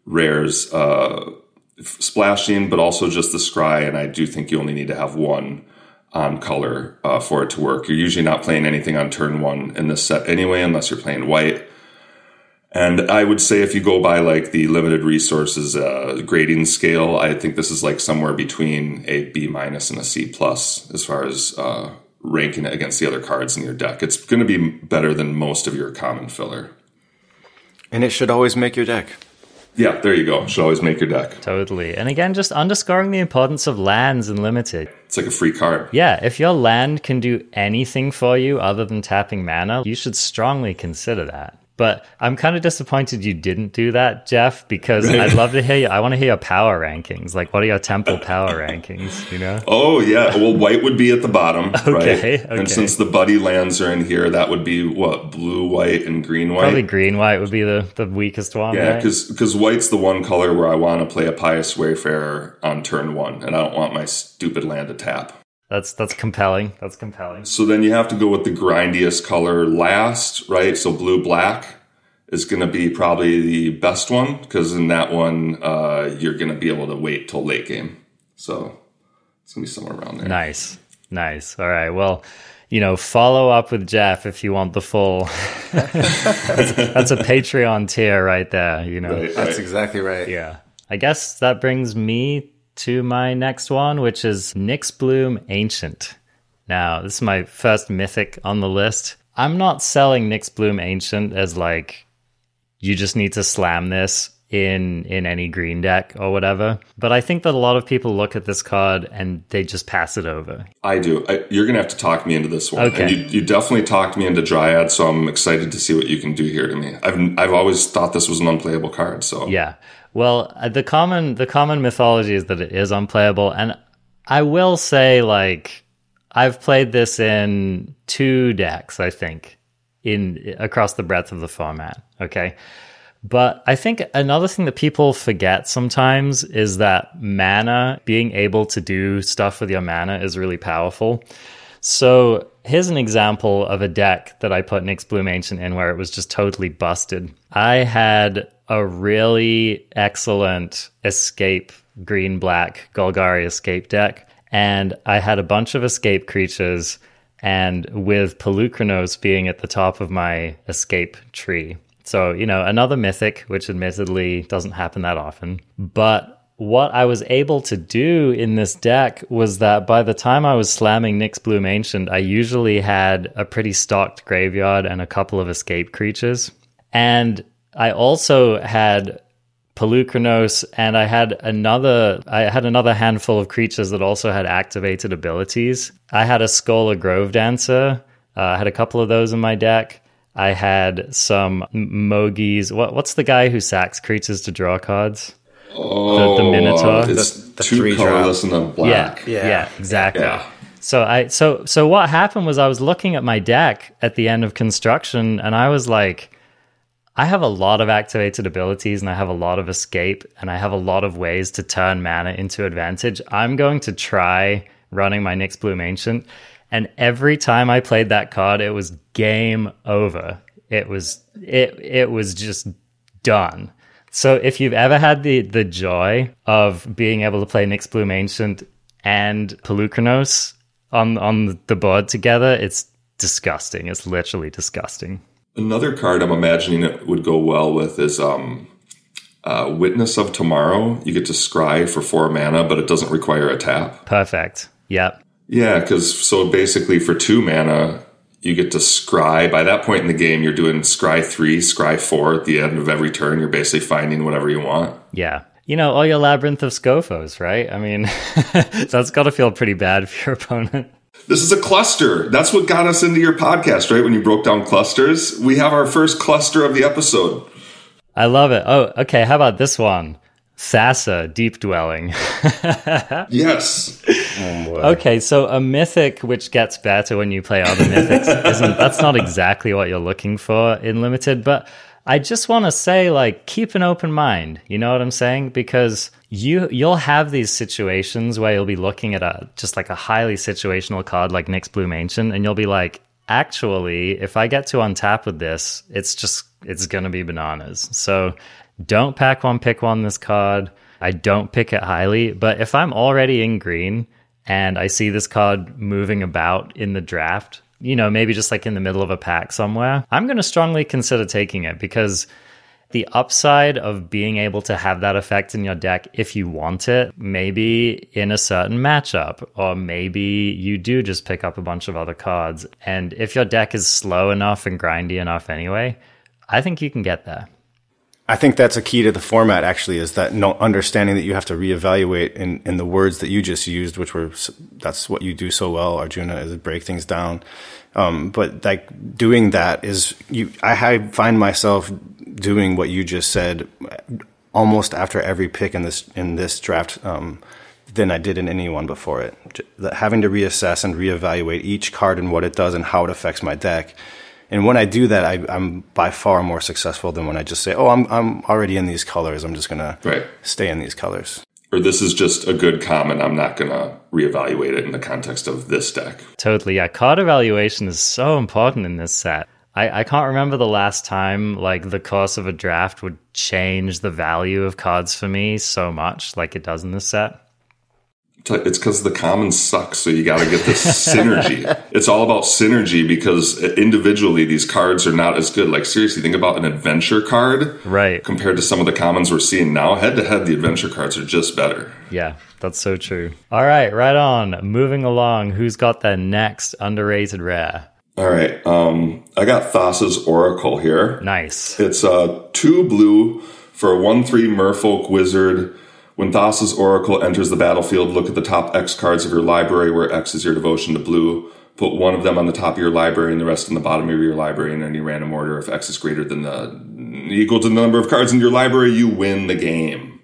rares. Uh, splashing, but also just the scry. And I do think you only need to have one on color uh, for it to work. You're usually not playing anything on turn one in this set anyway, unless you're playing white. And I would say if you go by like the limited resources uh, grading scale, I think this is like somewhere between a B minus and a C plus as far as uh, ranking it against the other cards in your deck. It's going to be better than most of your common filler. And it should always make your deck. Yeah, there you go. Should always make your deck. Totally. And again, just underscoring the importance of lands and limited. It's like a free card. Yeah, if your land can do anything for you other than tapping mana, you should strongly consider that. But I'm kind of disappointed you didn't do that, Jeff, because right. I'd love to hear you. I want to hear your power rankings. Like, what are your temple power rankings? You know? Oh yeah. Well, white would be at the bottom, okay, right? Okay. And since the buddy lands are in here, that would be what blue, white, and green, white. Probably green, white would be the the weakest one. Yeah, because right? because white's the one color where I want to play a pious wayfarer on turn one, and I don't want my stupid land to tap. That's that's compelling. That's compelling. So then you have to go with the grindiest color last, right? So blue black is going to be probably the best one because in that one uh, you're going to be able to wait till late game. So it's going to be somewhere around there. Nice, nice. All right. Well, you know, follow up with Jeff if you want the full. that's, that's, a Patreon tier right there. You know, right, that's right. exactly right. Yeah. I guess that brings me to my next one, which is Nyxbloom Ancient. Now, this is my first mythic on the list. I'm not selling Nyxbloom Ancient as like you just need to slam this in in any green deck or whatever. But I think that a lot of people look at this card and they just pass it over. I do. I, you're gonna have to talk me into this one. Okay. And you, you definitely talked me into Dryad, so I'm excited to see what you can do here to me. I've I've always thought this was an unplayable card. So yeah. Well, uh, the common the common mythology is that it is unplayable, and I will say like I've played this in two decks, I think, in across the breadth of the format. Okay. But I think another thing that people forget sometimes is that mana, being able to do stuff with your mana is really powerful. So here's an example of a deck that I put Nyxbloom Ancient in where it was just totally busted. I had a really excellent escape green black Golgari escape deck, and I had a bunch of escape creatures, and with Polukranos being at the top of my escape tree. So, you know, another mythic, which admittedly doesn't happen that often. But what I was able to do in this deck was that by the time I was slamming Nyxbloom Ancient, I usually had a pretty stocked graveyard and a couple of escape creatures. And I also had Polukranos, and I had another I had another handful of creatures that also had activated abilities. I had a Skola Grovedancer. Uh, I had a couple of those in my deck. I had some Mogis. What what's the guy who sacks creatures to draw cards? Oh, the, the Minotaur. It's the, the two colorless and a black. Yeah, yeah, yeah exactly. Yeah. So I so so what happened was I was looking at my deck at the end of construction, and I was like I have a lot of activated abilities and I have a lot of escape and I have a lot of ways to turn mana into advantage. I'm going to try running my Nyxbloom Ancient. And every time I played that card, it was game over. It was it it was just done. So if you've ever had the the joy of being able to play Nyxbloom Ancient and Polukranos on on the board together, it's disgusting. It's literally disgusting. Another card I'm imagining it would go well with is um, uh, Witness of Tomorrow. You get to scry for four mana, but it doesn't require a tap. Perfect. Yep. Yeah, because so basically for two mana, you get to scry. By that point in the game, you're doing scry three, scry four at the end of every turn. You're basically finding whatever you want. Yeah. You know, all your labyrinth of Skophos, right? I mean, that's got to feel pretty bad for your opponent. This is a cluster. That's what got us into your podcast, right? When you broke down clusters, we have our first cluster of the episode. I love it. Oh, okay. How about this one? Thassa, Deep Dwelling. yes. Oh, okay, so a mythic which gets better when you play other mythics isn't that's not exactly what you're looking for in limited, but I just want to say like keep an open mind. You know what I'm saying? Because you you'll have these situations where you'll be looking at a just like a highly situational card like Nyxbloom Ancient, and you'll be like actually if I get to untap with this, it's just it's to be bananas. So don't pack one pick one this card. I don't pick it highly, but if I'm already in green and I see this card moving about in the draft, you know, maybe just like in the middle of a pack somewhere, I'm to strongly consider taking it because the upside of being able to have that effect in your deck if you want it, maybe in a certain matchup, or maybe you do just pick up a bunch of other cards. And if your deck is slow enough and grindy enough anyway, I think you can get there. I think that's a key to the format. Actually, is that no understanding that you have to reevaluate in, in the words that you just used, which were that's what you do so well, Arjuna, is break things down. Um, but like doing that is you. I find myself doing what you just said almost after every pick in this in this draft um, than I did in any one before it. Having to reassess and reevaluate each card and what it does and how it affects my deck and when I do that, I, am by far more successful than when I just say, "Oh, I'm I'm already in these colors. I'm just gonna right. stay in these colors." Or this is just a good common. I'm not gonna reevaluate it in the context of this deck. Totally, yeah. Card evaluation is so important in this set. I, I can't remember the last time like the course of a draft would change the value of cards for me so much like it does in this set. It's because the commons suck so you got to get this synergy. It's all about synergy because individually these cards are not as good. Like seriously think about an adventure card right. compared to some of the commons we're seeing now. Head to head the adventure cards are just better. Yeah that's so true. All right right on. Moving along who's got the next underrated rare all right um i got thassa's oracle here nice it's uh two blue for a one three merfolk wizard when Thassa's Oracle enters the battlefield, look at the top X cards of your library, where X is your devotion to blue. Put one of them on the top of your library and the rest on the bottom of your library in any random order. If X is greater than the equal to the number of cards in your library, you win the game.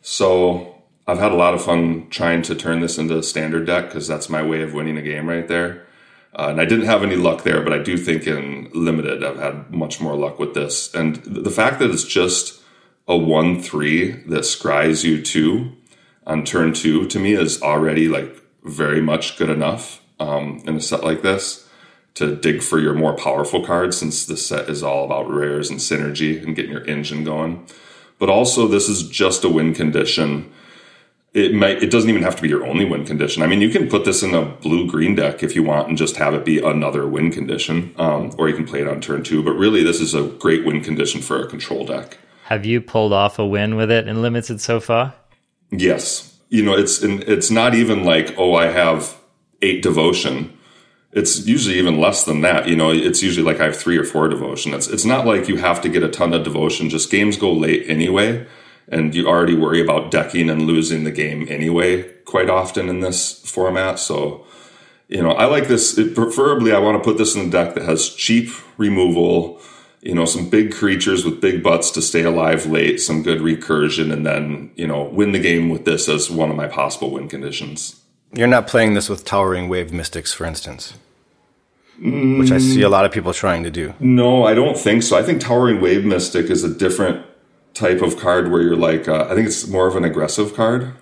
So I've had a lot of fun trying to turn this into a standard deck because that's my way of winning a game right there. Uh, and I didn't have any luck there, but I do think in limited I've had much more luck with this. And the fact that it's just a one three that scries you two on turn two to me is already like very much good enough um, in a set like this to dig for your more powerful cards since this set is all about rares and synergy and getting your engine going. But also, this is just a win condition. It might. It doesn't even have to be your only win condition. I mean, you can put this in a blue green deck if you want, and just have it be another win condition, um, or you can play it on turn two. But really, this is a great win condition for a control deck. Have you pulled off a win with it in limited so far? Yes. You know, it's it's not even like, oh, I have eight devotion. It's usually even less than that. You know, it's usually like I have three or four devotion. It's it's not like you have to get a ton of devotion. Just games go late anyway, and you already worry about decking and losing the game anyway quite often in this format. So, you know, I like this. It, preferably, I want to put this in a deck that has cheap removal you know, some big creatures with big butts to stay alive late, some good recursion, and then, you know, win the game with this as one of my possible win conditions. You're not playing this with Towering Wave Mystics, for instance, mm, which I see a lot of people trying to do. No, I don't think so. I think Towering Wave Mystic is a different type of card where you're like, uh, I think it's more of an aggressive card.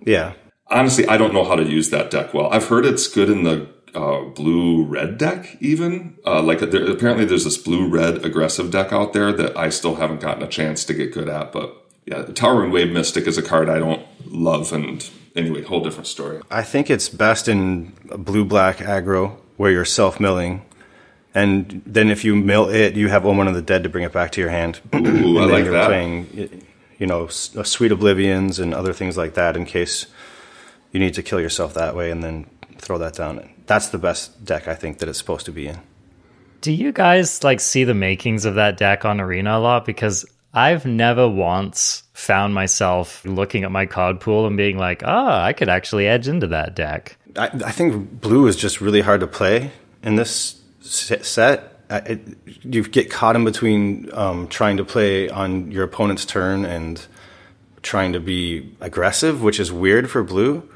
Yeah. Honestly, I don't know how to use that deck well. I've heard it's good in the uh, blue red deck even uh, like there, apparently there's this blue red aggressive deck out there that i still haven't gotten a chance to get good at but yeah towering wave mystic is a card i don't love and anyway whole different story i think it's best in blue black aggro where you're self milling and then if you mill it you have omen of the dead to bring it back to your hand Ooh, I like you're that. playing you know sweet oblivions and other things like that in case you need to kill yourself that way and then throw that down. That's the best deck I think that it's supposed to be in. Do you guys like see the makings of that deck on Arena a lot? Because I've never once found myself looking at my card pool and being like, "Ah, oh, I could actually edge into that deck." I, I, think blue is just really hard to play in this set. It, you get caught in between um, trying to play on your opponent's turn and trying to be aggressive, which is weird for blue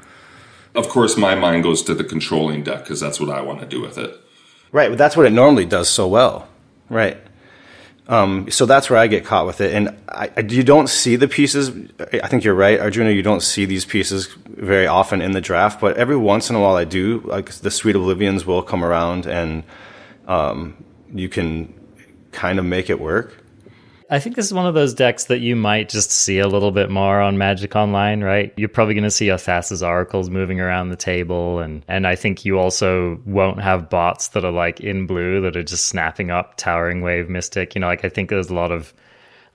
of course, my mind goes to the controlling deck because that's what I want to do with it. Right, but that's what it normally does so well. Right. Um, so that's where I get caught with it, and I, I, you don't see the pieces. I think you're right, Arjuna. You don't see these pieces very often in the draft, but every once in a while I do. Like the Sweet Oblivions will come around, and um, you can kind of make it work. I think this is one of those decks that you might just see a little bit more on Magic Online, right? You're probably going to see a Thassa's Oracles moving around the table, and and I think you also won't have bots that are like in blue that are just snapping up Towering Wave Mystic. You know, like I think there's a lot of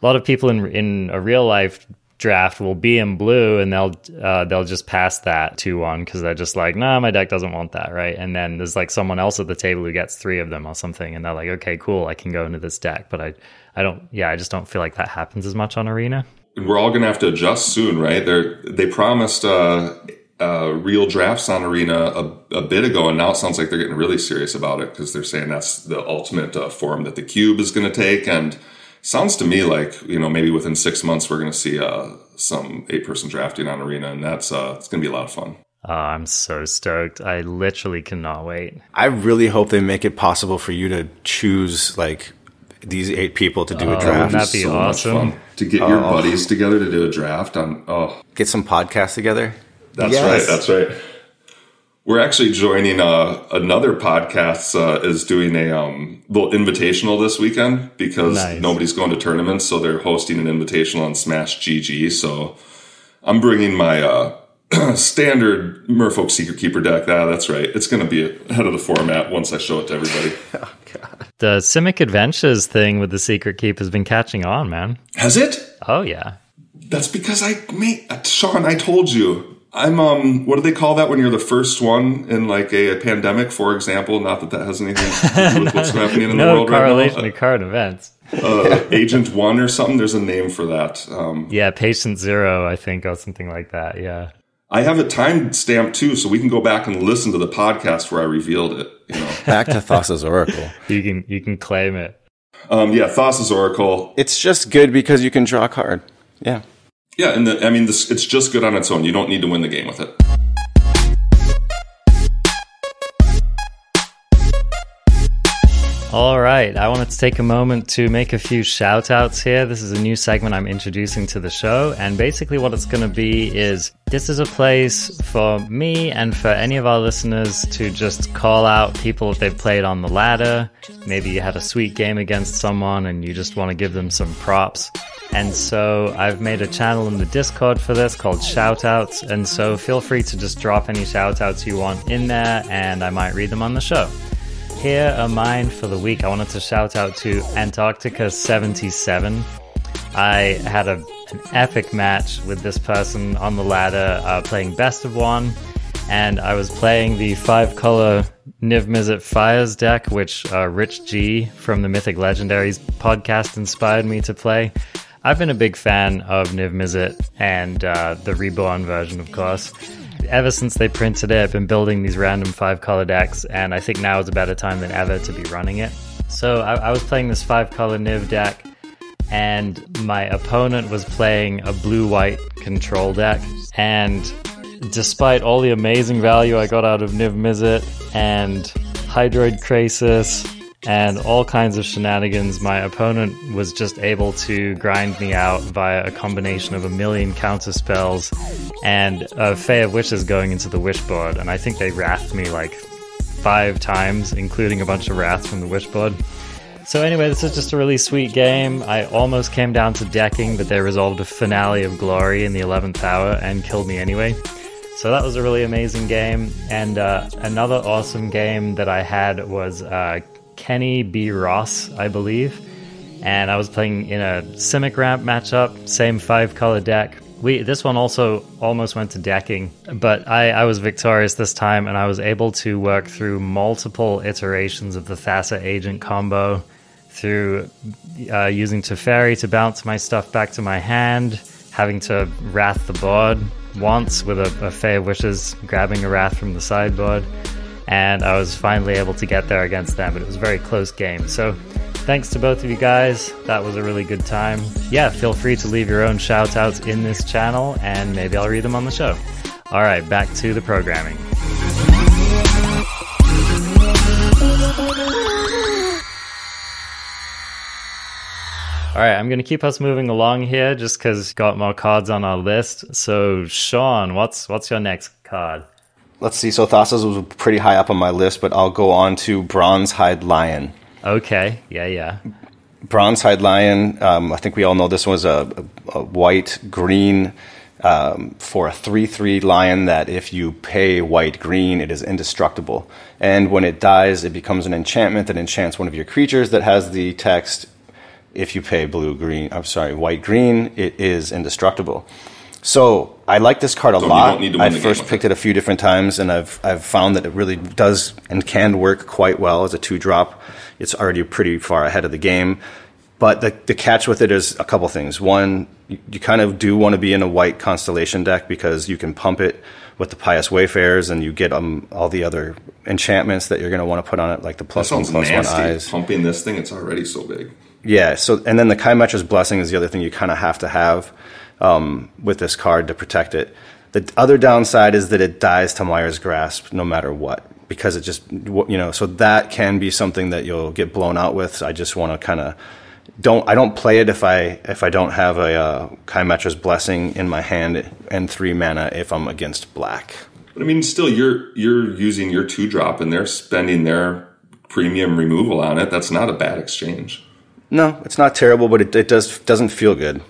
a lot of people in in a real life draft will be in blue and they'll uh, they'll just pass that to one because they're just like nah my deck doesn't want that right and then there's like someone else at the table who gets three of them or something and they're like okay cool i can go into this deck but i i don't yeah i just don't feel like that happens as much on arena we're all to have to adjust soon right they're they promised uh uh, real drafts on Arena a, a, bit ago, and now it sounds like they're getting really serious about it because they're saying that's the ultimate uh, form that the cube is going to take. And sounds to me like you know maybe within six months we're going to see uh, some eight person drafting on Arena, and that's uh, it's going to be a lot of fun. Oh, I'm so stoked. I literally cannot wait. I really hope they make it possible for you to choose like these eight people to do oh, a draft. That'd be so awesome. To get your oh. buddies together to do a draft on oh get some podcasts together. That's yes. right. That's right. We're actually joining uh, another podcast uh, is doing a um, little invitational this weekend because nice. nobody's going to tournaments, so they're hosting an invitational on Smash GG. So I'm bringing my uh, standard Merfolk Secret Keeper deck. Ah, that's right. It's going to be ahead of the format once I show it to everybody. oh, God. The Simic Adventures thing with the Secret Keep has been catching on, man. Has it? Oh yeah. That's because I made Sean. I told you I'm um what do they call that when you're the first one in like a, a pandemic, for example? Not that that has anything to do with what's happening in no the world correlation right now. to current events. uh, Agent One or something. There's a name for that. Um, yeah, Patient Zero, I think, or something like that. Yeah. I have a time stamped too, so we can go back and listen to the podcast where I revealed it. You know, back to Thassa's Oracle. you can you can claim it. Um, yeah, Thassa's Oracle. It's just good because you can draw a card. Yeah. Yeah, and the, I mean, this, it's just good on its own. You don't need to win the game with it. All right, I wanted to take a moment to make a few shout outs here. This is a new segment I'm introducing to the show, and basically, what it's going to be is this is a place for me and for any of our listeners to just call out people if they've played on the ladder. Maybe you had a sweet game against someone and you just want to give them some props. And so I've made a channel in the Discord for this called Shoutouts. And so feel free to just drop any shoutouts you want in there, and I might read them on the show. Here are mine for the week. I wanted to shout out to Antarctica 77. I had a, an epic match with this person on the ladder uh, playing best of one, and I was playing the five color Niv Mizzet Fires deck, which uh, Rich G from the Mythic Legendaries podcast inspired me to play. I've been a big fan of Niv Mizzet and uh, the Reborn version, of course. Ever since they printed it, I've been building these random five color decks, and I think now is a better time than ever to be running it. So I, I was playing this five color Niv deck, and my opponent was playing a blue white control deck. And despite all the amazing value I got out of Niv Mizzet and Hydroid Krasis and all kinds of shenanigans. My opponent was just able to grind me out via a combination of a million counter spells and a Fae of Wishes going into the wish board. And I think they wrathed me like five times, including a bunch of wrath from the wish board. So anyway, this is just a really sweet game. I almost came down to decking, but they resolved a finale of glory in the 11th hour and killed me anyway. So that was a really amazing game. And uh, another awesome game that I had was uh, Kenny B. Ross, I believe. And I was playing in a Simic Ramp matchup, same five color deck. We this one also almost went to decking, but I, I was victorious this time, and I was able to work through multiple iterations of the Thassa Agent combo through uh, using Teferi to bounce my stuff back to my hand, having to wrath the board once with a, a Fae Wishes, grabbing a wrath from the sideboard and I was finally able to get there against them. But it was a very close game. So thanks to both of you guys. That was a really good time. Yeah, feel free to leave your own shout outs in this channel, and maybe I'll read them on the show. All right, back to the programming. All right, I'm going to keep us moving along here just because got more cards on our list. So, Sean, what's what's your next card? Let's see. So Thassa's was pretty high up on my list, but I'll go on to Bronzehide Lion. Okay. Yeah, yeah. Bronzehide Lion. Um, I think we all know this was a, a, a white green um, for a three-three lion that if you pay white green, it is indestructible. And when it dies, it becomes an enchantment that enchants one of your creatures that has the text if you pay blue green, I'm sorry, white green, it is indestructible. So I like this card a So lot. don't need to win I first picked it. a few different times, and I've I've found that it really does and can work quite well as a two drop. It's already pretty far ahead of the game. But the, the catch with it is a couple things. One, you, you kind of do want to be in a white constellation deck because you can pump it with the pious wayfarers, and you get um, all the other enchantments that you're going to want to put on it, like the plus one plus one eyes. Pumping this thing, it's already so big. Yeah. So, and then the Karametra's blessing is the other thing you kind of have to have um, with this card to protect it. The other downside is that it dies to Mire's Grasp no matter what, because it just you know. So that can be something that you'll get blown out with. So I just want to kind of don't. I don't play it if I if I don't have a uh, blessing in my hand and three mana if I'm against black. But I mean, still, you're you're using your two drop, and they're spending their premium removal on it. That's not a bad exchange. No, it's not terrible, but it, it does doesn't feel good.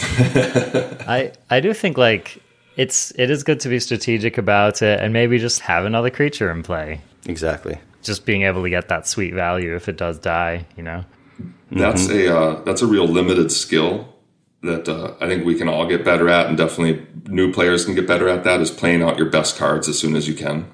I I do think like it's it is good to be strategic about it and maybe just have another creature in play. Exactly. Just being able to get that sweet value if it does die, you know. That's a uh, that's a real limited skill that uh, I think we can all get better at, and definitely new players can get better at. That is playing out your best cards as soon as you can.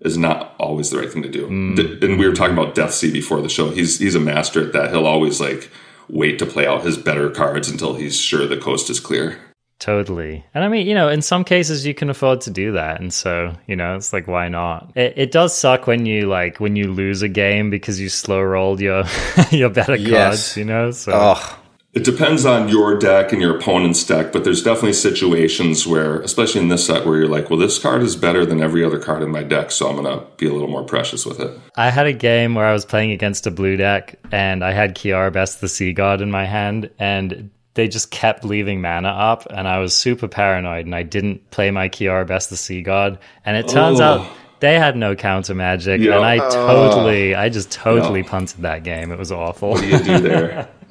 Is not always the right thing to do. D- and we were talking about Death Sea before the show. He's he's a master at that. He'll always like wait to play out his better cards until he's sure the coast is clear. Totally. And I mean, you know, in some cases you can afford to do that. And so, you know, it's like, why not? It, it does suck when you like, when you lose a game because you slow rolled your, your better Yes. cards, you know? So, Oh, It depends on your deck and your opponent's deck, but there's definitely situations where, especially in this set, where you're like, well, this card is better than every other card in my deck, so I'm going to be a little more precious with it. I had a game where I was playing against a blue deck and I had Kiora Bests the Sea God in my hand and they just kept leaving mana up and I was super paranoid and I didn't play my Kiora Bests the Sea God. And it turns Oh. out they had no counter magic Yeah. and I oh. totally, I just totally Yeah. punted that game. It was awful. What do you do there?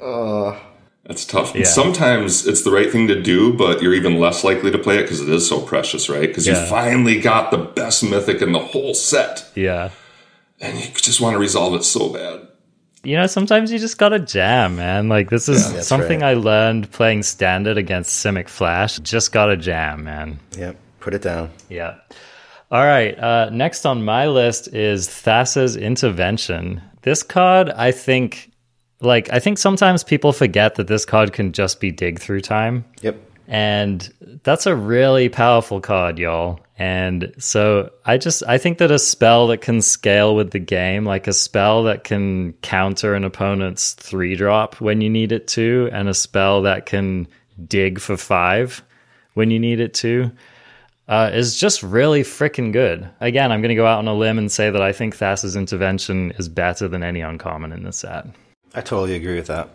That's tough. Sometimes it's the right thing to do, but you're even less likely to play it because it is so precious, right? Because Yeah. you finally got the best mythic in the whole set, yeah. and you just want to resolve it so bad. You know, sometimes you just gotta jam, man. Like this is that's something right. I learned playing standard against Simic Flash. Just gotta jam, man. yep. Put it down. Yeah. All right. Uh, next on my list is Thassa's Intervention. This card, I think, like, I think sometimes people forget that this card can just be dig through time. Yep. And that's a really powerful card, y'all. And so I just I think that a spell that can scale with the game, like a spell that can counter an opponent's three drop when you need it to, and a spell that can dig for five when you need it to, uh, is just really freaking good. Again, I'm going to go out on a limb and say that I think Thassa's intervention is better than any uncommon in this set. I totally agree with that.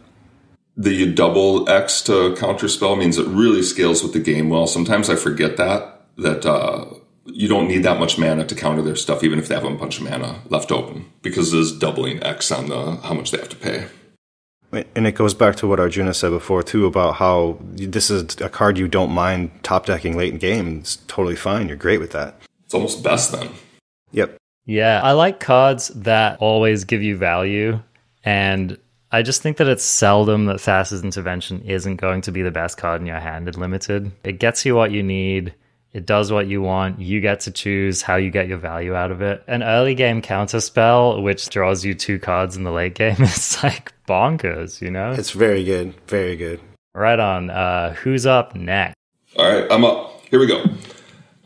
The double X to counter spell means it really scales with the game well. Sometimes I forget that that uh, you don't need that much mana to counter their stuff, even if they have a bunch of mana left open, because it is doubling X on the how much they have to pay. And it goes back to what Arjuna said before too about how this is a card you don't mind top decking late in game. It's totally fine. You're great with that. It's almost best then. Yep. Yeah, I like cards that always give you value, and I just think that it's seldom that Thassa's Intervention isn't going to be the best card in your hand in limited. It gets you what you need. It does what you want. You get to choose how you get your value out of it. An early game counter spell, which draws you two cards in the late game, is like bonkers, you know? It's very good. Very good. right on. Uh, who's up next? All right, I'm up. Here we go.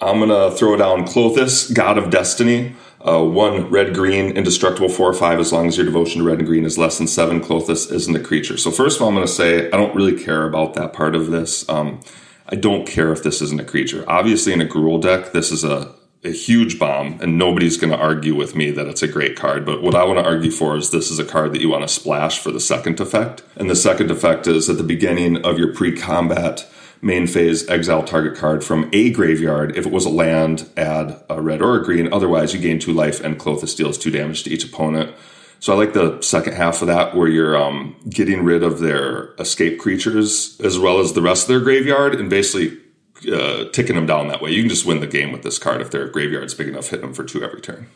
I'm gonna throw down Klothys, God of Destiny. Uh, one red green, indestructible four or five, as long as your devotion to red and green is less than seven. Klothys isn't a creature. So first of all, I'm gonna say I don't really care about that part of this. Um, I don't care if this isn't a creature. Obviously, in a Gruul deck, this is a a huge bomb, and nobody's going to argue with me that it's a great card. But what I want to argue for is this is a card that you want to splash for the second effect. And the second effect is at the beginning of your pre combat main phase, exile target card from a graveyard. If it was a land, add a red or a green. Otherwise, you gain two life, and Klothys deals two damage to each opponent. So I like the second half of that where you're um, getting rid of their escape creatures as well as the rest of their graveyard and basically uh, ticking them down that way. You can just win the game with this card if their graveyard's big enough, hit them for two every turn.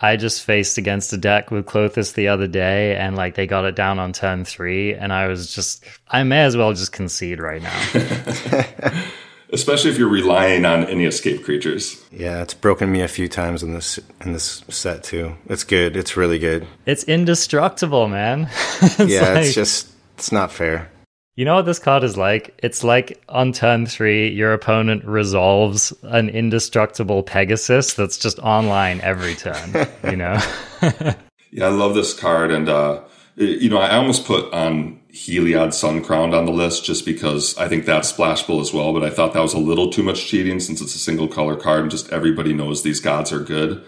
I just faced against a deck with Klothys the other day, and like they got it down on turn three, and I was just, I may as well just concede right now. Especially if you're relying on any escape creatures. Yeah, it's broken me a few times in this in this set too. It's good. It's really good. It's indestructible, man. it's yeah, like, it's just it's not fair. You know what this card is like? It's like on turn three, your opponent resolves an indestructible Pegasus that's just online every turn. you know? yeah, I love this card, and uh, you know, I almost put on Heliod Sun Crowned on the list just because I think that's splashable as well. But I thought that was a little too much cheating since it's a single color card and just everybody knows these gods are good.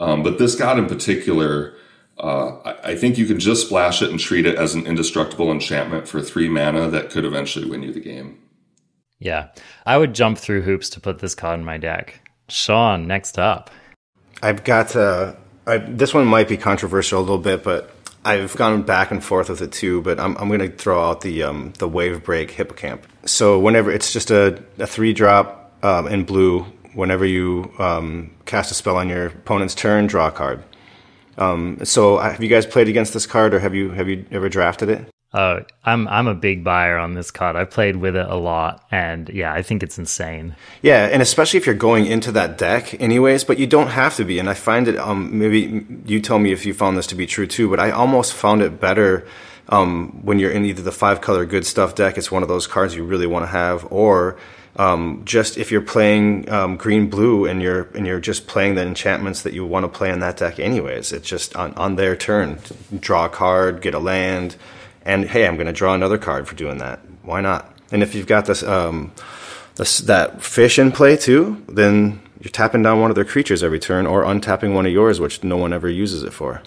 Um, but this god in particular, uh, I, I think you can just splash it and treat it as an indestructible enchantment for three mana that could eventually win you the game. Yeah, I would jump through hoops to put this card in my deck. Sean, next up. I've got uh, I, this one might be controversial a little bit, but I've gone back and forth with it too, but I'm, I'm going to throw out the um, the Wavebreak Hippocamp. So whenever it's just a, a three drop um, in blue, whenever you um, cast a spell on your opponent's turn, draw a card. Um, so have you guys played against this card, or have you have you ever drafted it? Uh, I'm I'm a big buyer on this card. I've played with it a lot, and yeah, I think it's insane. Yeah, and especially if you're going into that deck, anyways. But you don't have to be. And I find it. Um, maybe you tell me if you found this to be true too. But I almost found it better um, when you're in either the five color good stuff deck. It's one of those cards you really want to have, or um, just if you're playing um, green blue and you're and you're just playing the enchantments that you want to play in that deck anyways. It's just on on their turn, draw a card, get a land and hey, I'm going to draw another card for doing that. Why not? And if you've got this, um, this that fish in play too, then you're tapping down one of their creatures every turn, or untapping one of yours, which no one ever uses it for.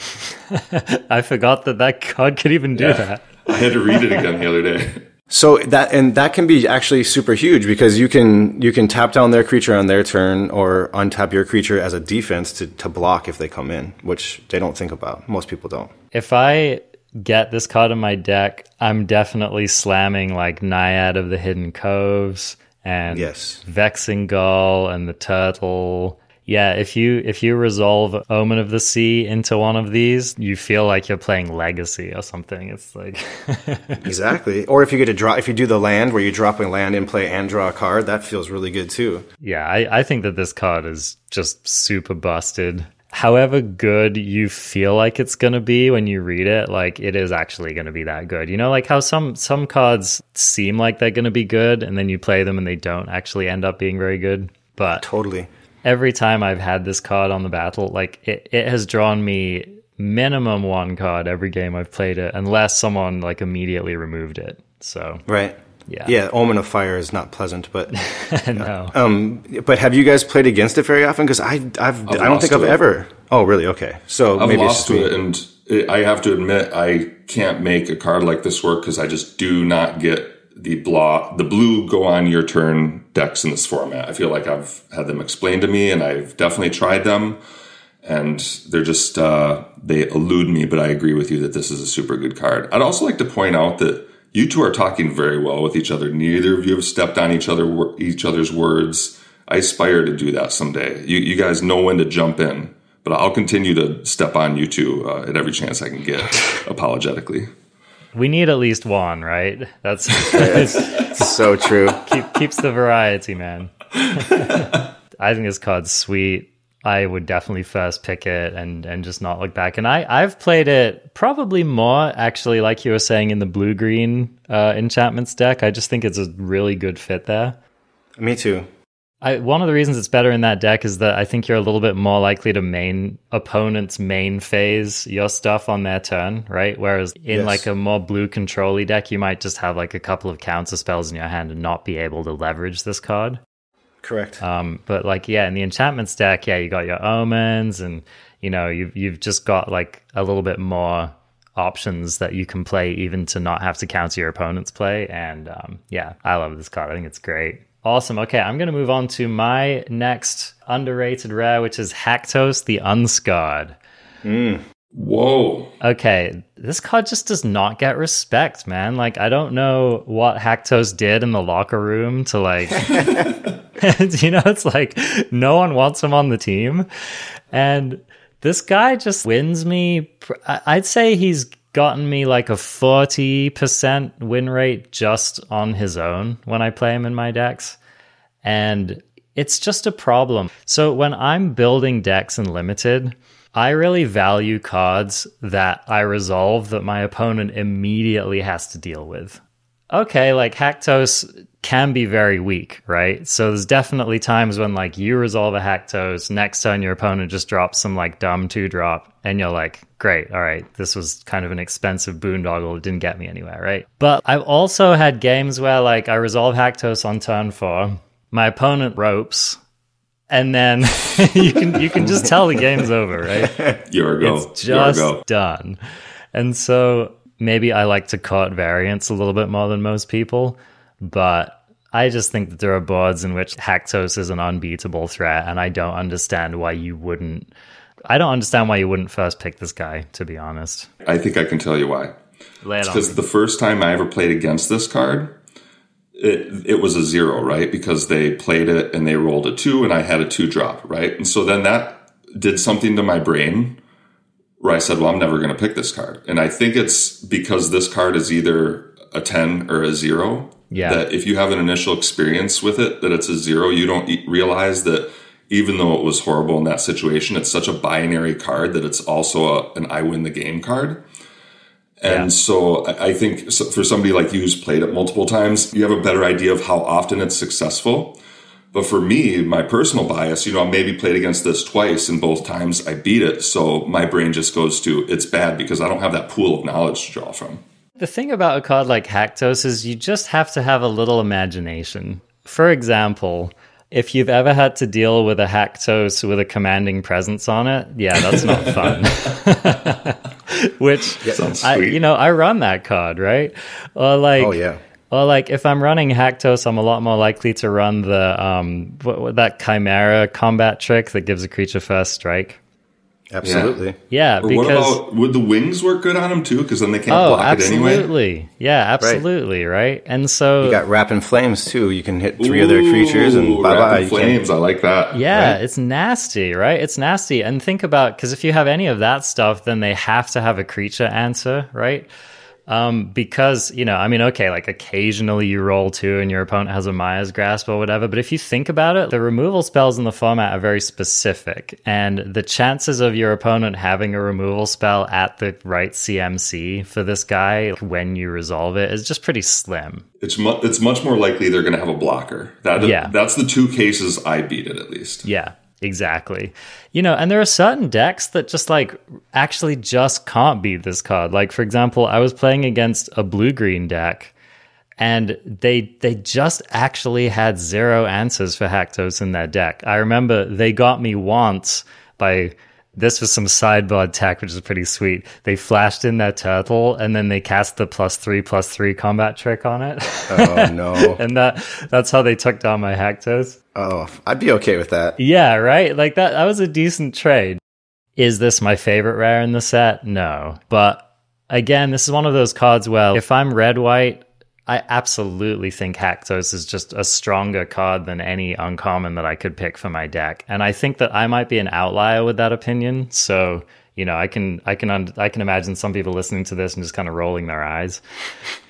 I forgot that that card could even do yeah. that. I had to read it again the other day. So that and that can be actually super huge because you can you can tap down their creature on their turn or untap your creature as a defense to, to block if they come in, which they don't think about. Most people don't. If I get this card in my deck, I'm definitely slamming like Naiad of the Hidden Coves and yes. Vexing Gull and the Turtle. Yeah, if you if you resolve Omen of the Sea into one of these, you feel like you're playing Legacy or something. It's like exactly. Or if you get to draw, if you do the land where you drop a land in play and draw a card, that feels really good too. Yeah, I, I think that this card is just super busted however good you feel like it's going to be when you read it like it is actually going to be that good you know like how some some cards seem like they're going to be good and then you play them and they don't actually end up being very good but totally every time i've had this card on the battle like it, it has drawn me minimum one card every game i've played it unless someone like immediately removed it so right yeah. Yeah, Omen of Fire is not pleasant, but no. Um, but have you guys played against it very often? Because I, I've, I've I don't think I've it. ever. Oh, really? Okay. So I've maybe lost to it, and it, I have to admit I can't make a card like this work because I just do not get the blah the blue go on your turn decks in this format. I feel like I've had them explained to me, and I've definitely tried them, and they're just uh, they elude me. But I agree with you that this is a super good card. I'd also like to point out that you two are talking very well with each other. Neither of you have stepped on each other each other's words. I aspire to do that someday. You, you guys know when to jump in, but I'll continue to step on you two uh, at every chance I can get, apologetically. We need at least one, right? That's so true. Keep, keeps the variety, man. I think this card's sweet. I would definitely first pick it and and just not look back. And I I've played it probably more actually, like you were saying in the blue green uh, enchantments deck. I just think it's a really good fit there. Me too. I, one of the reasons it's better in that deck is that I think you're a little bit more likely to main opponent's main phase your stuff on their turn, right? Whereas in yes. like a more blue controlly deck, you might just have like a couple of counter spells in your hand and not be able to leverage this card. Correct. Um, but like, yeah, in the enchantment stack, yeah, you got your omens, and you know, you've you've just got like a little bit more options that you can play, even to not have to counter your opponent's play. And um, yeah, I love this card. I think it's great. Awesome. Okay, I'm going to move on to my next underrated rare, which is Haktos the Unscarred. Mm. Whoa. Okay, this card just does not get respect, man. Like, I don't know what Haktos did in the locker room to like you know, it's like no one wants him on the team. And This guy just wins me. I'd say he's gotten me like a 40% win rate just on his own when I play him in my decks. And it's just a problem. So when I'm building decks in limited, I really value cards that I resolve that my opponent immediately has to deal with. Okay, like Haktos can be very weak, right? So there's definitely times when like you resolve a Haktos, next turn your opponent just drops some like dumb two drop, and you're like, great, all right, this was kind of an expensive boondoggle, it didn't get me anywhere, right? But I've also had games where like I resolve Haktos on turn four, my opponent ropes, and then you can you can just tell the game's over, right? Your go. It's just go. done. And so maybe I like to cut variants a little bit more than most people, but I just think that there are boards in which Haktos is an unbeatable threat, and I don't understand why you wouldn't. I don't understand why you wouldn't first pick this guy, to be honest. I think I can tell you why. Because the first time I ever played against this card, it, it was a zero, right? Because they played it and they rolled a two and I had a two drop, right? And so then that did something to my brain where I said, well, I'm never going to pick this card. And I think it's because this card is either a 10 or a zero. Yeah. That if you have an initial experience with it, that it's a zero, you don't realize that even though it was horrible in that situation, it's such a binary card that it's also a, an I win the game card. And yeah. so I think for somebody like you who's played it multiple times, you have a better idea of how often it's successful. But for me, my personal bias, you know, I maybe played against this twice and both times I beat it. So my brain just goes to it's bad because I don't have that pool of knowledge to draw from. The thing about a card like Haktos is you just have to have a little imagination. For example, if you've ever had to deal with a Haktos with a commanding presence on it, yeah, that's not fun. Which I, you know, I run that card, right? Or like, oh yeah. Or like, if I'm running Haktos, I'm a lot more likely to run the um what, what, that Chimera combat trick that gives a creature first strike. Absolutely. Yeah, or because what about would the wings work good on them too? Because then they can't oh, block absolutely. it anyway. Absolutely. Yeah, absolutely. Right. right. And so you got Wrapping Flames too. You can hit three Ooh, other creatures and bye bye. Flames. I like that. Yeah, right? it's nasty, right? It's nasty. And think about because if you have any of that stuff, then they have to have a creature answer, right? Um, because, you know, I mean, okay, like occasionally you roll two and your opponent has a Mire's Grasp or whatever, but if you think about it, the removal spells in the format are very specific, and the chances of your opponent having a removal spell at the right CMC for this guy when you resolve it is just pretty slim. It's mu- it's much more likely they're going to have a blocker. That yeah. that's the two cases I beat it at least. Yeah. Exactly. You know, and there are certain decks that just like actually just can't beat this card. Like for example, I was playing against a blue green deck and they they just actually had zero answers for Haktos in their deck. I remember they got me once by this was some sideboard tech, which is pretty sweet. They flashed in their turtle and then they cast the plus three plus three combat trick on it. Oh no! and that that's how they took down my Haktos. Oh, I'd be okay with that. Yeah, right. Like that. That was a decent trade. Is this my favorite rare in the set? No, but again, this is one of those cards where if I'm red white, I absolutely think Haktos is just a stronger card than any uncommon that I could pick for my deck, and I think that I might be an outlier with that opinion. So you know, I can I can I can imagine some people listening to this and just kind of rolling their eyes,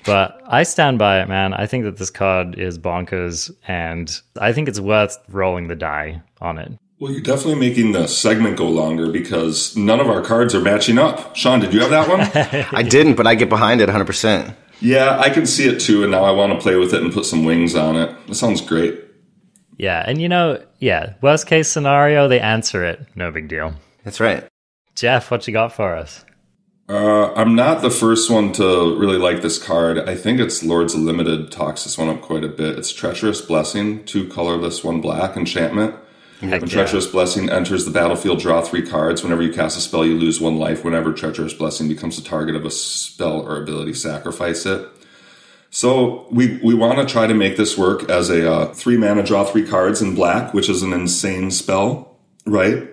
but I stand by it, man. I think that this card is bonkers, and I think it's worth rolling the die on it. Well, you're definitely making the segment go longer because none of our cards are matching up. Sean, did you have that one? I didn't, but I get behind it 100. Percent yeah, I can see it too, and now I want to play with it and put some wings on it. That sounds great. Yeah, and you know, yeah, worst case scenario, they answer it. No big deal. That's right. Jeff, what you got for us? Uh, I'm not the first one to really like this card. I think it's Lords of Limited talks this one up quite a bit. It's Treacherous Blessing, two colorless, one black enchantment. Heck when yeah. Treacherous Blessing enters the battlefield, draw three cards. Whenever you cast a spell, you lose one life. Whenever Treacherous Blessing becomes the target of a spell or ability, sacrifice it. So we we want to try to make this work as a uh, three mana draw three cards in black, which is an insane spell, right?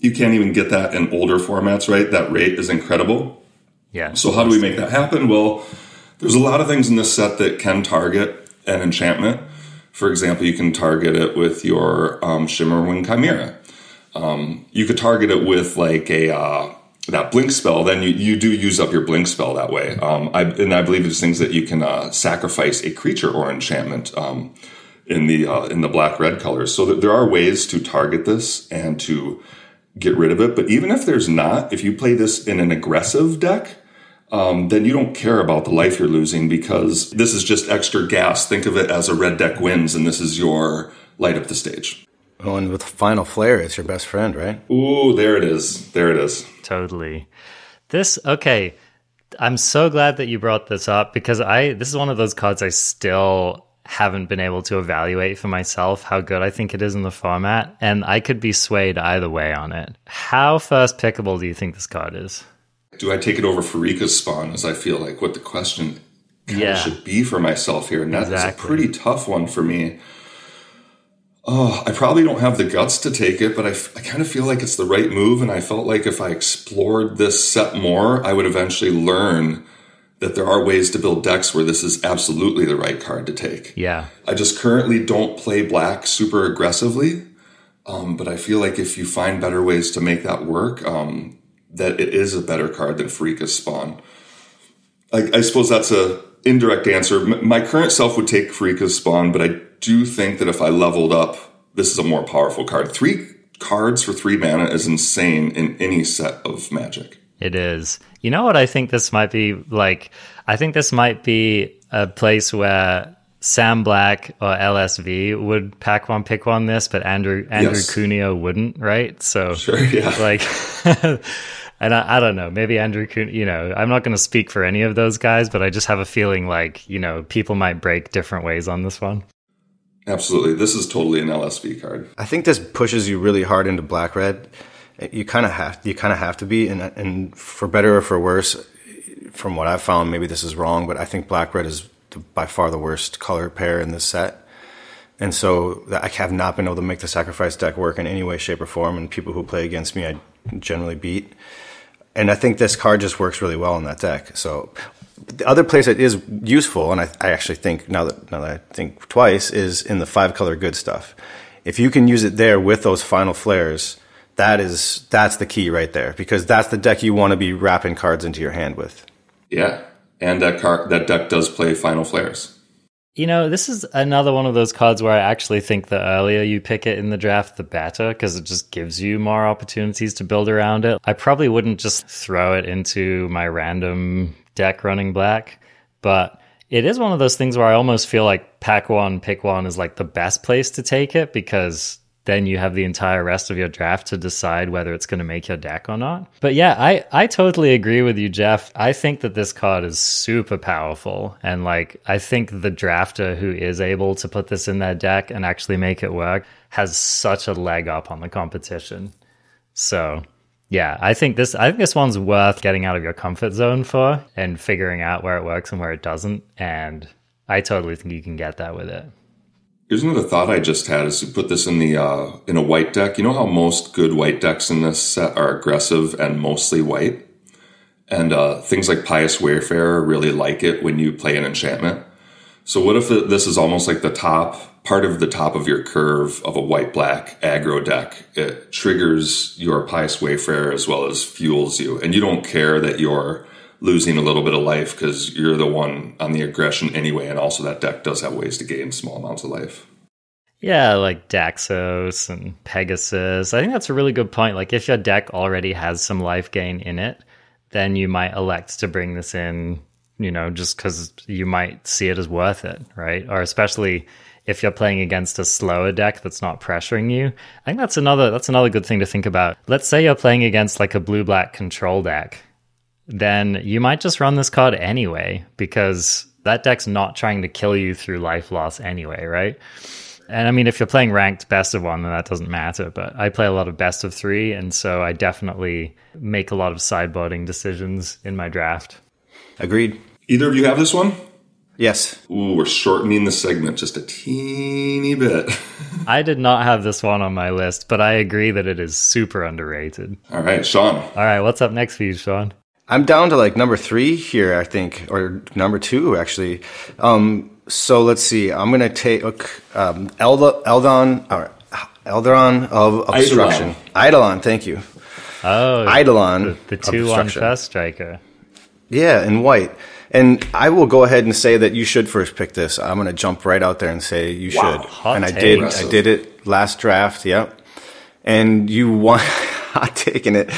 You can't even get that in older formats, right? That rate is incredible. Yeah. So how do we make that happen? Well, there's a lot of things in this set that can target an enchantment. For example, you can target it with your um, Shimmerwing Chimera. Um, you could target it with like a uh, that blink spell. Then you, you do use up your blink spell that way. Um, I, and I believe there's things that you can uh, sacrifice a creature or enchantment um, in the uh, in the black red colors. So there are ways to target this and to get rid of it. But even if there's not, if you play this in an aggressive deck, um, then you don't care about the life you're losing because this is just extra gas. Think of it as a red deck wins, and this is your light up the stage. Oh, and with Final Flare, it's your best friend, right? Ooh, there it is. There it is. Totally. This okay. I'm so glad that you brought this up because I this is one of those cards I still haven't been able to evaluate for myself how good I think it is in the format, and I could be swayed either way on it. How first pickable do you think this card is? Do I take it over Pharika's spawn? As I feel like what the question Yeah. should be for myself here, and that is a pretty tough one for me. Oh, I probably don't have the guts to take it, but I, f- I kind of feel like it's the right move, and I felt like if I explored this set more, I would eventually learn that there are ways to build decks where this is absolutely the right card to take. Yeah. I just currently don't play black super aggressively, um, but I feel like if you find better ways to make that work, um, that it is a better card than Pharika's Spawn. I, I suppose that's a indirect answer. M- my current self would take Pharika's Spawn, but I do think that if I leveled up, this is a more powerful card. Three cards for three mana is insane in any set of Magic. It is. You know what I think this might be like? I think this might be a place where Sam Black or LSV would pack one pick one this, but Andrew Andrew Yes. Cuneo wouldn't, right? So Sure, yeah. like and I, I don't know, maybe Andrew Cuneo, you know, I'm not going to speak for any of those guys, but I just have a feeling like, you know, people might break different ways on this one. Absolutely. This is totally an LSV card. I think this pushes you really hard into black red. You kind of have you kind of have to be, and and for better or for worse, from what I've found, maybe this is wrong, but I think black red is by far the worst color pair in this set. And so I have not been able to make the sacrifice deck work in any way, shape, or form. And people who play against me, I generally beat. And I think this card just works really well in that deck. So the other place that is useful, and I, I actually think now that now that I think twice, is in the five color good stuff. If you can use it there with those final flares, that is that's the key right there because that's the deck you want to be wrapping cards into your hand with. Yeah. And that card that deck does play Final Flares. You know, this is another one of those cards where I actually think the earlier you pick it in the draft, the better, because it just gives you more opportunities to build around it. I probably wouldn't just throw it into my random deck running black, but it is one of those things where I almost feel like pack one, pick one is like the best place to take it because then you have the entire rest of your draft to decide whether it's going to make your deck or not. But yeah, I, I totally agree with you, Jeff. I think that this card is super powerful. And like, I think the drafter who is able to put this in their deck and actually make it work has such a leg up on the competition. So yeah, I think this I think this one's worth getting out of your comfort zone for and figuring out where it works and where it doesn't. And I totally think you can get that with it. Here's another thought I just had: is to put this in the uh, in a white deck. You know how most good white decks in this set are aggressive and mostly white, and uh, things like Pious Wayfarer really like it when you play an enchantment. So what if this is almost like the top part of the top of your curve of a white black aggro deck? It triggers your Pious Wayfarer as well as fuels you, and you don't care that you're losing a little bit of life because you're the one on the aggression anyway, and also that deck does have ways to gain small amounts of life. Yeah, like Daxos and Pegasus. I think that's a really good point. Like, if your deck already has some life gain in it, then you might elect to bring this in, you know, just because you might see it as worth it, right? Or especially if you're playing against a slower deck that's not pressuring you. I think that's another that's another good thing to think about. Let's say you're playing against like a blue black control deck, then you might just run this card anyway because that deck's not trying to kill you through life loss anyway, right? And I mean, if you're playing ranked best of one, then that doesn't matter. But I play a lot of best of three, and so I definitely make a lot of sideboarding decisions in my draft. Agreed. Either of you have this one? Yes. Ooh, we're shortening the segment just a teeny bit. I did not have this one on my list, but I agree that it is super underrated. All right, Sean. All right, what's up next for you, Sean? I'm down to like number three here, I think, or number two actually. Um, so let's see. I'm gonna take um, Eldon. Or Elderon of Obstruction. Eidolon, thank you. Oh, Eidolon. the of two Obstruction. first striker. Yeah, in white. And I will go ahead and say that you should first pick this. I'm going to jump right out there and say you should. hot and I did. I did it last draft. Yep. And you want hot taking it.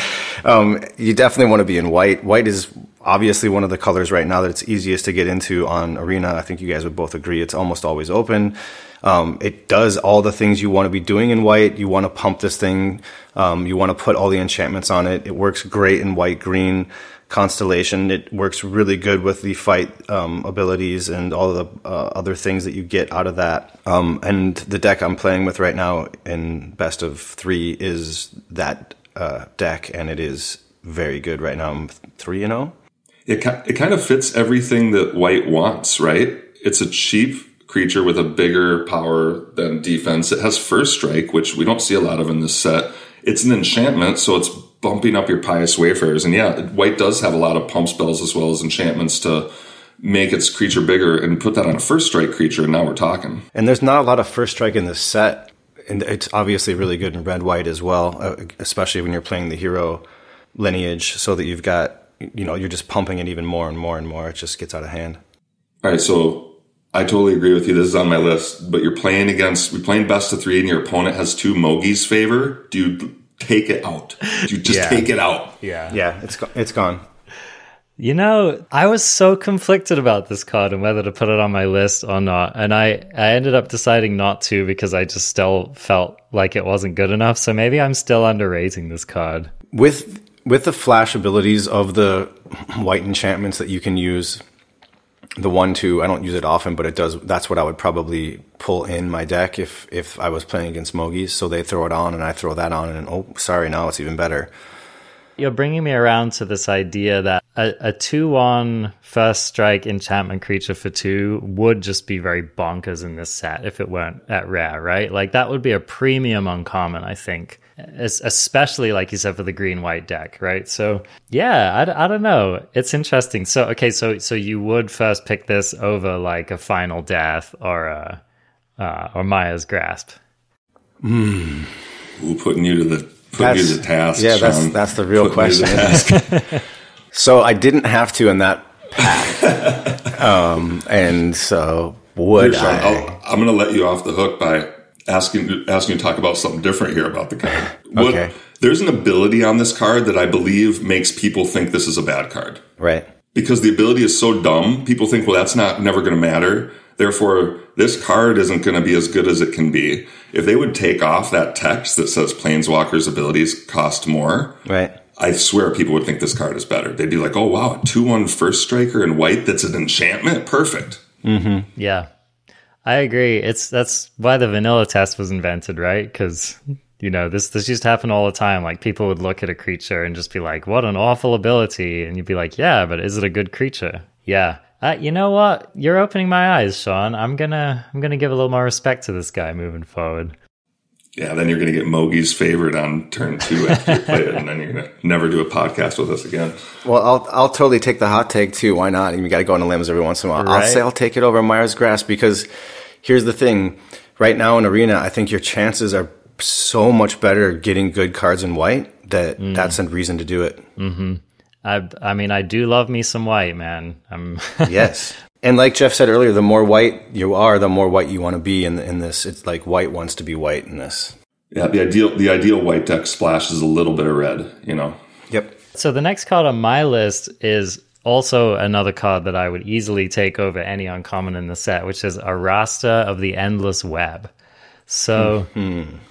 Um, you definitely want to be in white. White is obviously one of the colors right now that it's easiest to get into on Arena. I think you guys would both agree. It's almost always open. Um, it does all the things you want to be doing in white. You want to pump this thing. Um, you want to put all the enchantments on it. It works great in white green constellation. It works really good with the fight um, abilities and all the uh, other things that you get out of that. Um, and the deck I'm playing with right now in best of three is that uh, deck, and it is very good right now. I'm three and zero. It, it kind of fits everything that white wants, right? It's a cheap creature with a bigger power than defense. It has first strike, which we don't see a lot of in this set. It's an enchantment, so it's bumping up your pious wayfarers. And yeah, white does have a lot of pump spells as well as enchantments to make its creature bigger and put that on a first strike creature. And now we're talking. And there's not a lot of first strike in this set. And it's obviously really good in red white as well, uh, especially when you're playing the hero lineage, so that you've got, you know, you're just pumping it even more and more and more. It just gets out of hand. All right, so I totally agree with you. This is on my list, but you're playing against, we're playing best of three, and your opponent has two Mogis's favor. Do you take it out? Do you just Yeah. take it out? Yeah. Yeah, it's it's gone. You know, I was so conflicted about this card and whether to put it on my list or not. And I, I ended up deciding not to because I just still felt like it wasn't good enough. So maybe I'm still underrating this card. with with the flash abilities of the white enchantments that you can use the one two i don't use it often but it does that's what i would probably pull in my deck if if i was playing against Mogis so they throw it on and i throw that on and oh sorry now it's even better You're bringing me around to this idea that a, a 2 1 first strike enchantment creature for two would just be very bonkers in this set if it weren't at rare, right? Like that would be a premium uncommon, I think. Es- Especially, like you said, for the green white deck, right? So, yeah, I, don't know. It's interesting. So, okay, so so you would first pick this over like a final death or a uh, or Mire's grasp. Ooh, putting you to the putting you to task. yeah that's Sean. that's the real to question so i didn't have to in that pack um and so would Sean, i I'll, I'm going to let you off the hook by asking asking you to talk about something different here about the card. What, Okay. There's an ability on this card that I believe makes people think this is a bad card. right because the ability is so dumb, people think, well, that's not never going to matter. Therefore, this card isn't going to be as good as it can be. If they would take off that text that says Planeswalker's abilities cost more, right I swear people would think this card is better. They'd be like, oh, wow, a 2 1 first striker in white that's an enchantment? Perfect. Mm-hmm. Yeah, I agree. It's that's why the vanilla test was invented, right? Because you know this this used to happen all the time. Like people would look at a creature and just be like, "What an awful ability," and you'd be like, "Yeah, but is it a good creature?" Yeah. Uh, you know what? You're opening my eyes, Sean. I'm gonna I'm gonna give a little more respect to this guy moving forward. Yeah, then you're going to get Mogis's favorite on turn two after you play it, and then you're going to never do a podcast with us again. Well, I'll I'll totally take the hot take too. Why not? You got to go on the limbs every once in a while. I'll say I'll take it over Mire's Grasp because here's the thing: right now in Arena, I think your chances are so much better getting good cards in white that that's a reason to do it. I I mean, I do love me some white, man. I'm yes. And like Jeff said earlier, the more white you are, the more white you want to be in in this. It's like white wants to be white in this. Yeah, the ideal the ideal white deck splashes a little bit of red, you know. Yep. So the next card on my list is also another card that I would easily take over any uncommon in the set, which is Arasta of the Endless Web. So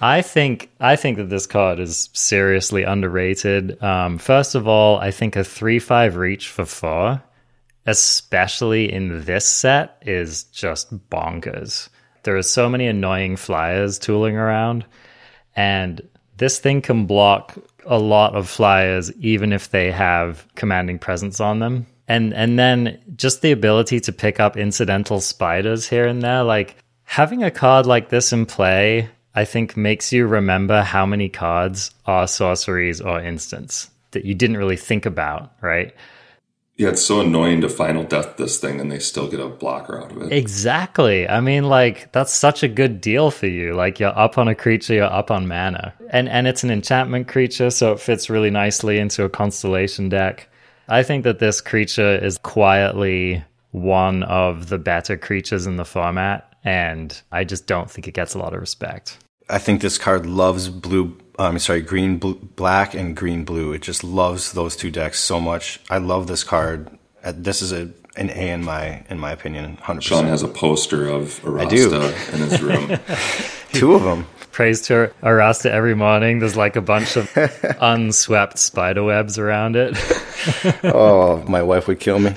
I think I think that this card is seriously underrated. Um, first of all, I think a three five reach for four, especially in this set, is just bonkers. There are so many annoying flyers tooling around, and this thing can block a lot of flyers even if they have commanding presence on them. And and then just the ability to pick up incidental spiders here and there, like having a card like this in play, I think makes you remember how many cards are sorceries or instants that you didn't really think about, right? Yeah, it's so annoying to final death this thing and they still get a blocker out of it. Exactly. I mean, like that's such a good deal for you. Like you're up on a creature, you're up on mana, and and it's an enchantment creature, so it fits really nicely into a constellation deck. I think that this creature is quietly one of the better creatures in the format, and I just don't think it gets a lot of respect. I think this card loves blue. I'm um, sorry, green, blue, black, and green blue. It just loves those two decks so much. I love this card. Uh, this is a an A in my in my opinion. Hundred Sean has a poster of Arasta in his room. two of them. Praise to Arasta every morning. There's like a bunch of unswept spider webs around it. oh, my wife would kill me.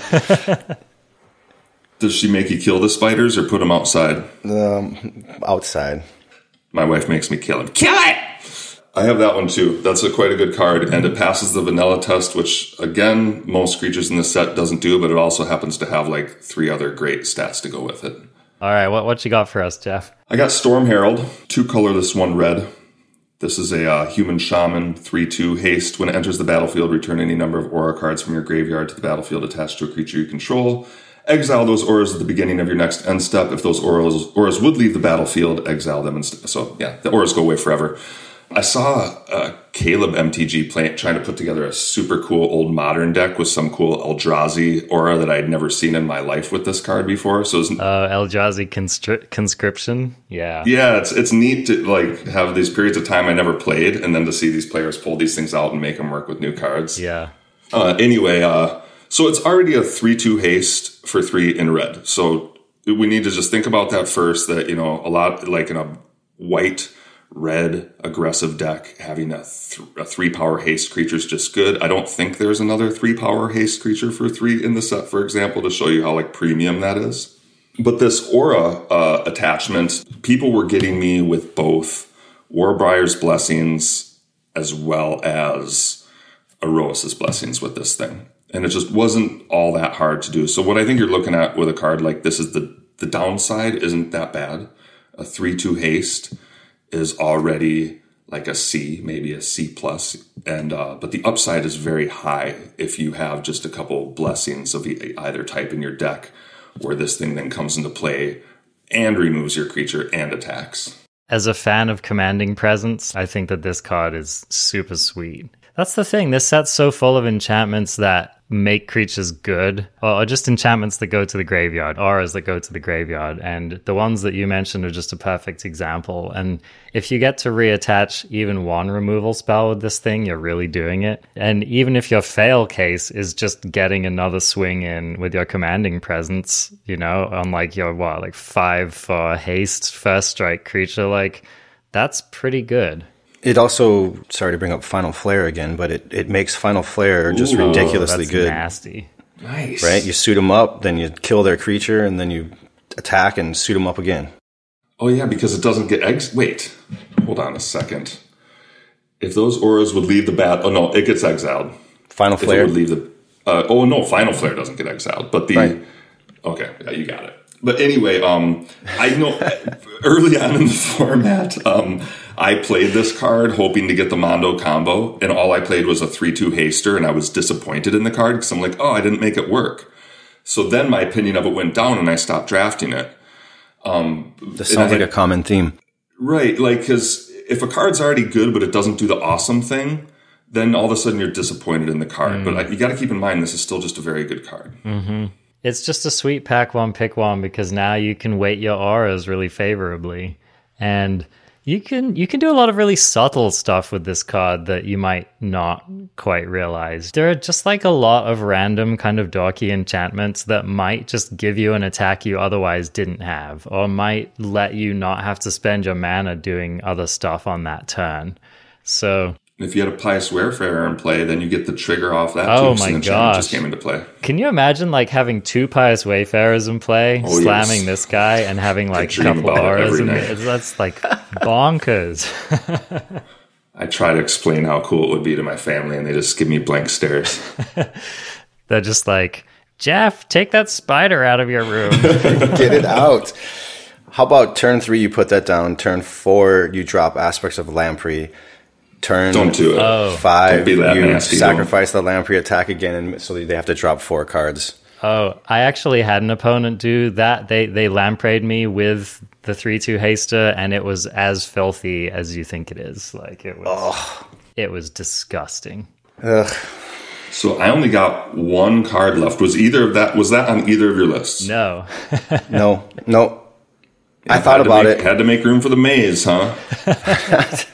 Does she make you kill the spiders or put them outside? Um, outside. My wife makes me kill him. Kill it! I have that one too. That's a quite a good card, and it passes the vanilla test, which again most creatures in the set doesn't do, but it also happens to have like three other great stats to go with it. All right, what what you got for us, Jeff? I got Storm Herald, two colorless, one red. This is a uh, human shaman, 3 2 haste. When it enters the battlefield, return any number of aura cards from your graveyard to the battlefield attached to a creature you control. Exile those auras at the beginning of your next end step. If those auras, auras would leave the battlefield, exile them. Instead. So, yeah, the auras go away forever. I saw uh, Caleb MTG play, trying to put together a super cool old modern deck with some cool Eldrazi aura that I'd never seen in my life with this card before. So, it's, uh, Eldrazi constri- conscription, yeah, yeah, it's it's neat to like have these periods of time I never played, and then to see these players pull these things out and make them work with new cards. Yeah. Uh, anyway, uh, so it's already a three-two haste for three in red. So we need to just think about that first. That you know, a lot like in a white red aggressive deck having a, th- a three power haste creature is just good. I don't think there's another three power haste creature for three in the set, for example, to show you how like premium that is. But this aura uh, attachment, people were getting me with both Warbriar's blessings as well as Iroas's blessings with this thing. And it just wasn't all that hard to do. So what I think you're looking at with a card like this is the the downside isn't that bad. A three two haste is already like a C, maybe a C plus, and uh, but the upside is very high if you have just a couple blessings of either type in your deck, where this thing then comes into play and removes your creature and attacks. As a fan of commanding presence, I think that this card is super sweet. That's the thing. This set's so full of enchantments that make creatures good, or just enchantments that go to the graveyard, auras that go to the graveyard. And the ones that you mentioned are just a perfect example. And if you get to reattach even one removal spell with this thing, you're really doing it. And even if your fail case is just getting another swing in with your commanding presence, you know, on like your what, like five for haste first strike creature, like that's pretty good. It also, sorry to bring up Final Flare again, but it, it makes Final Flare just Ooh, ridiculously good. Nasty. Nice. Right? You suit them up, then you kill their creature, and then you attack and suit them up again. Oh, yeah, because it doesn't get eggs. Wait, hold on a second. If those auras would leave the bat, oh no, it gets exiled. Final Flare would leave the. Uh, oh no, Final Flare doesn't get exiled, but the. Right. Okay, yeah, you got it. But anyway, um, I know early on in the format, um, I played this card hoping to get the Mondo combo, and all I played was a 3 2 haster, and I was disappointed in the card because I'm like, oh, I didn't make it work. So then my opinion of it went down, and I stopped drafting it. Um, this sounds like a common theme. Right. Like, because if a card's already good, but it doesn't do the awesome thing, then all of a sudden you're disappointed in the card. Mm. But you got to keep in mind, this is still just a very good card. Mm-hmm. It's just a sweet pack one, pick one because now you can weight your auras really favorably. And you can you can do a lot of really subtle stuff with this card that you might not quite realize. There are just like a lot of random kind of dorky enchantments that might just give you an attack you otherwise didn't have, or might let you not have to spend your mana doing other stuff on that turn. So if you had a pious wayfarer in play, then you get the trigger off that. Oh too, my gosh! Just came into play. Can you imagine like having two pious wayfarers in play, oh, slamming yes. this guy, and having like a couple auras? And that's like bonkers. I try to explain how cool it would be to my family, and they just give me blank stares. They're just like, Jeff, take that spider out of your room. Get it out. How about turn three? You put that down. Turn four, you drop aspects of Lamprey turn Don't do it. Oh. five, Don't be that you nasty, sacrifice the Lamprey attack again, and so they have to drop four cards. Oh, I actually had an opponent do that. They they lampreyed me with the three two haster, and it was as filthy as you think it is. Like it was, it was disgusting. Ugh. So I only got one card left. Was either of that was that on either of your lists? No, No, no. I Had thought about make- it. Had to make room for the maze, huh?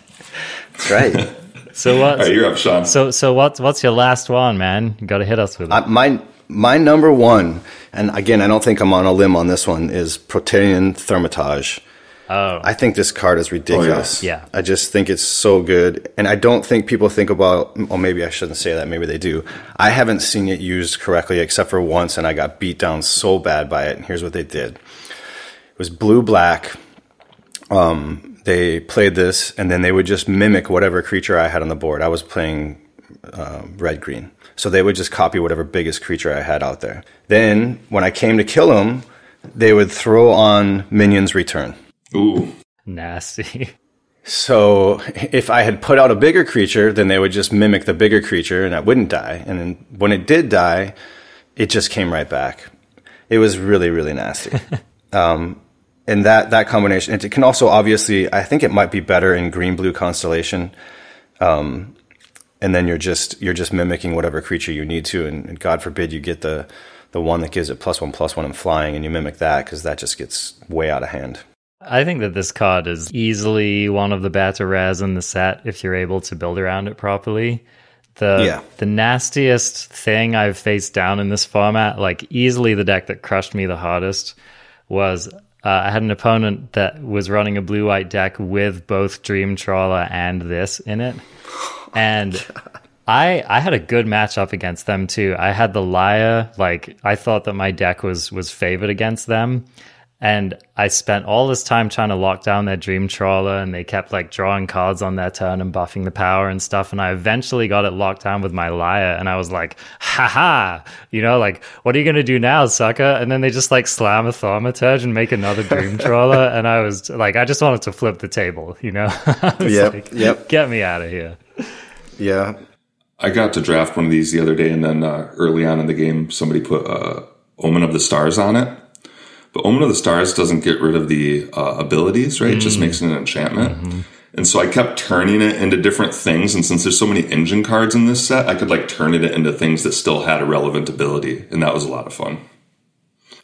That's right. so what? All right, you're up, Sean. So so what's what's your last one, man? You got to hit us with it. Uh, my my number one, and again, I don't think I'm on a limb on this one, is Protean Thaumaturge. oh, I think this card is ridiculous. Yeah. I just think it's so good. And I don't think people think about, or maybe I shouldn't say that, maybe they do. I haven't seen it used correctly except for once, and I got beat down so bad by it. And here's what they did it was blue black. Um, they played this, and then they would just mimic whatever creature I had on the board. I was playing uh, red green. So they would just copy whatever biggest creature I had out there. Then, when I came to kill them, they would throw on minions return. Ooh, nasty. So if I had put out a bigger creature, then they would just mimic the bigger creature and I wouldn't die. And then when it did die, it just came right back. It was really, really nasty. um, and that, that combination, it can also obviously, I think it might be better in green blue constellation. Um, and then you're just, you're just mimicking whatever creature you need to. And, and God forbid you get the, the one that gives it plus one, plus one and flying and you mimic that because that just gets way out of hand. I think that this card is easily one of the better rares in the set if you're able to build around it properly. The Yeah. the nastiest thing I've faced down in this format, like easily the deck that crushed me the hardest, was uh, I had an opponent that was running a blue white deck with both Dream Trawler and this in it, and I I had a good matchup against them too. I had the liar, like I thought that my deck was was favored against them. And I spent all this time trying to lock down their dream trawler and they kept like drawing cards on their turn and buffing the power and stuff. And I eventually got it locked down with my liar and I was like, haha, you know, like, what are you gonna do now, sucker? And then they just like slam a thaumaturge and make another dream trawler. And I was like, I just wanted to flip the table, you know? I was Yep, like, yep. Get me out of here. Yeah. I got to draft one of these the other day, and then uh, early on in the game, somebody put uh, Omen of the Stars on it. But One with the Stars doesn't get rid of the uh, abilities, right? It just makes it an enchantment. And so I kept turning it into different things. And since there's so many engine cards in this set, I could like turn it into things that still had a relevant ability. And that was a lot of fun.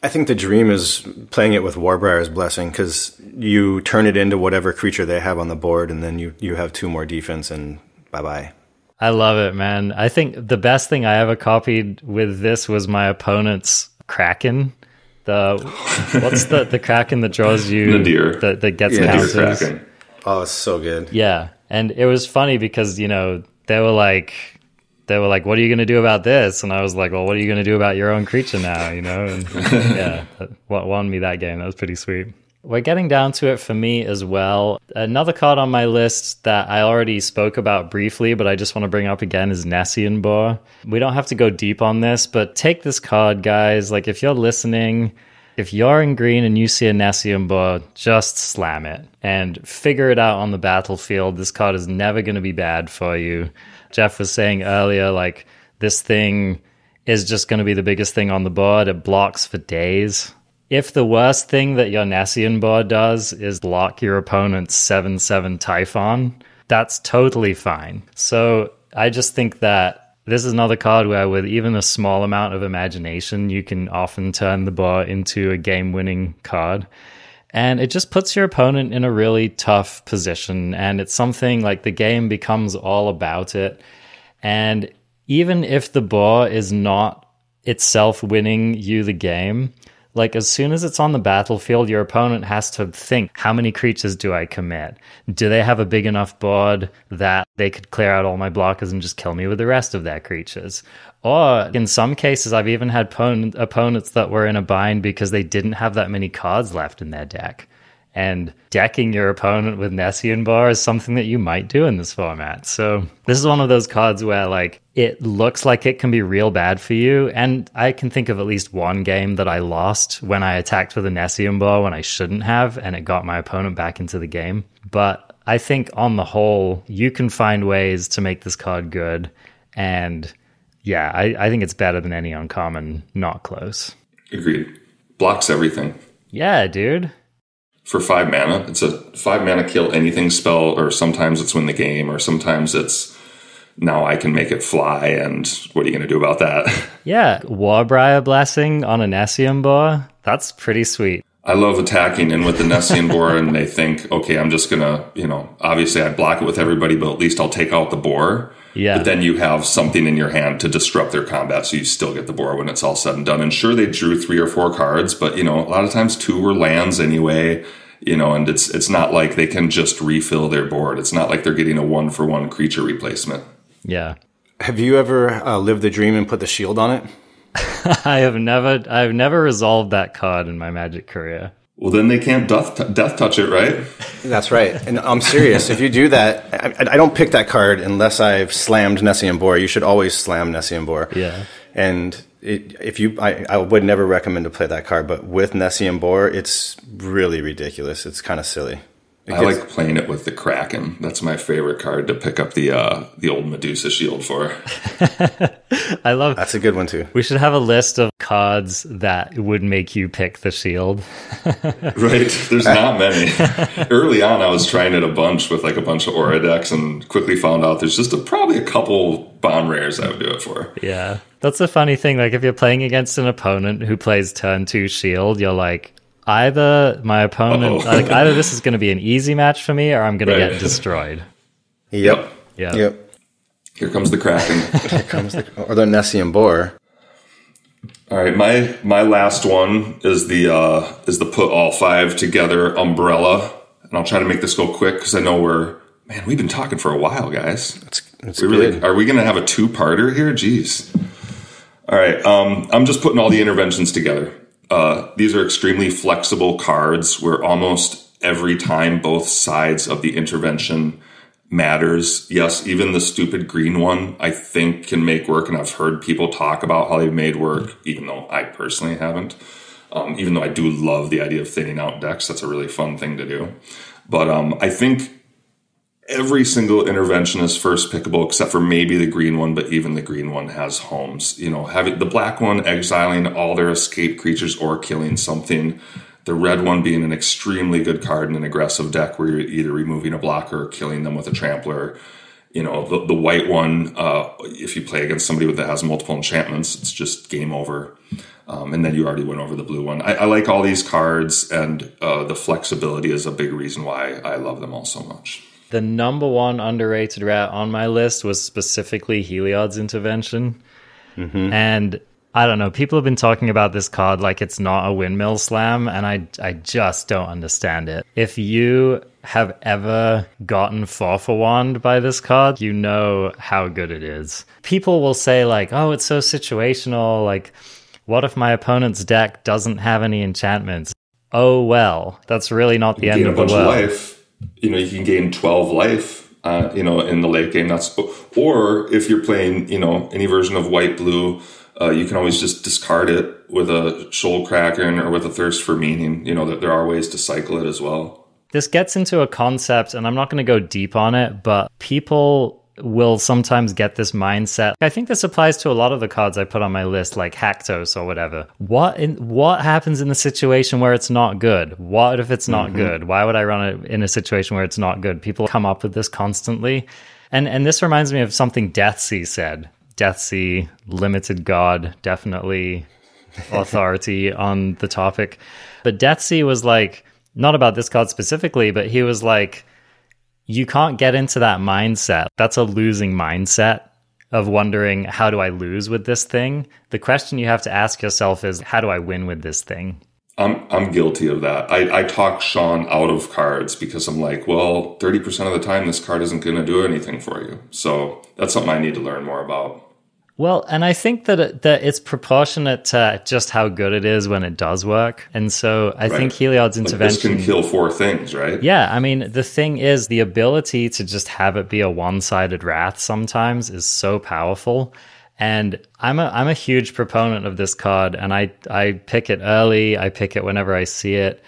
I think the dream is playing it with Warbriar's Blessing because you turn it into whatever creature they have on the board, and then you, you have two more defense, and bye bye. I love it, man. I think the best thing I ever copied with this was my opponent's Kraken. The what's the the Kraken that draws you Nadir. that, that gets Yeah. Deer counters? Kraken. Oh, it's so good. Yeah, and it was funny because you know they were like they were like, "What are you going to do about this?" And I was like, "Well, what are you going to do about your own creature now?" You know, and yeah, that won me that game. That was pretty sweet. We're getting down to it for me as well. Another card on my list that I already spoke about briefly, but I just want to bring up again is Nessian Boar. We don't have to go deep on this, but take this card, guys. Like, if you're listening, if you're in green and you see a Nessian Boar, just slam it and figure it out on the battlefield. This card is never going to be bad for you. Jeff was saying earlier, like, this thing is just going to be the biggest thing on the board. It blocks for days. If the worst thing that your Nessian board does is block your opponent's 7 7 Typhon, that's totally fine. So I just think that this is another card where, with even a small amount of imagination, you can often turn the board into a game winning card. And it just puts your opponent in a really tough position. And it's something like the game becomes all about it. And even if the boar is not itself winning you the game, like as soon as it's on the battlefield, your opponent has to think, how many creatures do I commit? Do they have a big enough board that they could clear out all my blockers and just kill me with the rest of their creatures? Or in some cases, I've even had opponent, opponents that were in a bind because they didn't have that many cards left in their deck. And decking your opponent with Nessian Boar is something that you might do in this format. So this is one of those cards where like it looks like it can be real bad for you. And I can think of at least one game that I lost when I attacked with a Nessian Boar when I shouldn't have, and it got my opponent back into the game. But I think on the whole, you can find ways to make this card good. And yeah, I, I think it's better than any uncommon, not close. Agreed. Blocks everything. Yeah, dude. For five mana, it's a five mana kill anything spell, or sometimes it's win the game, or sometimes it's now I can make it fly, and what are you going to do about that? Yeah, Warbriar Blessing on a Nessian Boar. That's pretty sweet. I love attacking and with the Nessian boar, and they think, okay, I'm just gonna, you know, obviously I block it with everybody, but at least I'll take out the boar. Yeah. But then you have something in your hand to disrupt their combat, so you still get the boar when it's all said and done. And sure, they drew three or four cards, but you know, a lot of times two were lands anyway. You know, and it's it's not like they can just refill their board. It's not like they're getting a one for one creature replacement. Yeah. Have you ever uh, lived the dream and put the shield on it? I have never I've never resolved that card in my magic career. Well, then they can't death, t- death touch it, right? That's right. And I'm serious. if you do that, I, I, don't pick that card unless I've slammed Nessian Boar. You should always slam Nessian Boar. Yeah. And it, if you, I, I would never recommend to play that card, but with Nessian Boar, it's really ridiculous. It's kind of silly. It I like playing it with the Kraken. That's my favorite card to pick up the uh, the old Medusa shield for. I love That's a good one too. We should have a list of cards that would make you pick the shield. right. There's not many. Early on, I was trying it a bunch with like a bunch of Aura decks and quickly found out there's just a, probably a couple bond rares I would do it for. Yeah. That's a funny thing. Like, if you're playing against an opponent who plays turn two shield, you're like, either my opponent, Uh-oh. like, either this is going to be an easy match for me or I'm going Right. to get destroyed. Yep. Yeah. Yep. Here comes the Kraken. Here comes the, or the Nessian Boar. all right, my my last one is the uh, is the put all five together umbrella, and I'll try to make this go quick because I know we're man we've been talking for a while, guys. It's, it's We good. really are we going to have a two parter here? Jeez. All right, um, I'm just putting all the interventions together. Uh, these are extremely flexible cards where almost every time both sides of the intervention matters. Yes, even the stupid green one I think can make work, and I've heard people talk about how they've made work, even though I personally haven't. Um, even though I do love the idea of thinning out decks, that's a really fun thing to do. But um, I think every single intervention is first pickable except for maybe the green one but even the green one has homes. You know having the black one exiling all their escape creatures or killing something the red one being an extremely good card in an aggressive deck where you're either removing a blocker or killing them with a trampler. You know the, the white one uh, if you play against somebody that has multiple enchantments it's just game over. Um, and then you already went over the blue one. I, I like all these cards and uh, the flexibility is a big reason why i love them all so much The number one underrated rat on my list was specifically Heliod's intervention. Mm-hmm. And I don't know, people have been talking about this card like it's not a windmill slam, and I, I just don't understand it. If you have ever gotten four for wand by this card, you know how good it is. People will say, like, oh, it's so situational. Like, what if my opponent's deck doesn't have any enchantments? Oh, well, that's really not the end of the of world. life. You know, you can gain 12 life, uh, you know, in the late game. That's, or if you're playing, you know, any version of white blue, uh, you can always just discard it with a shoal kraken or with a thirst for meaning. You know, that there are ways to cycle it as well. this gets into a concept and i'm not going to go deep on it but people will sometimes get this mindset. I think this applies to a lot of the cards i put on my list like Haktos or whatever. What in what happens in the situation where it's not good? What if it's not mm-hmm. good? Why would i run it in a situation where it's not good? People come up with this constantly. And and this reminds me of something Deathsie said. Deathsie limited god definitely authority on the topic. But Deathsie was like, not about this card specifically, but he was like, you can't get into that mindset. That's a losing mindset of wondering, how do I lose with this thing? The question you have to ask yourself is, how do I win with this thing? I'm, I'm guilty of that. I, I talk Sean out of cards because I'm like, well, 30% of the time, this card isn't going to do anything for you. So that's something I need to learn more about. Well, and I think that it, that it's proportionate to just how good it is when it does work. And so I think Right. Heliod's Like, this intervention can kill four things, right? Yeah, I mean, the thing is, the ability to just have it be a one-sided wrath sometimes is so powerful. And I'm a I'm a huge proponent of this card, and I I pick it early. I pick it whenever I see it,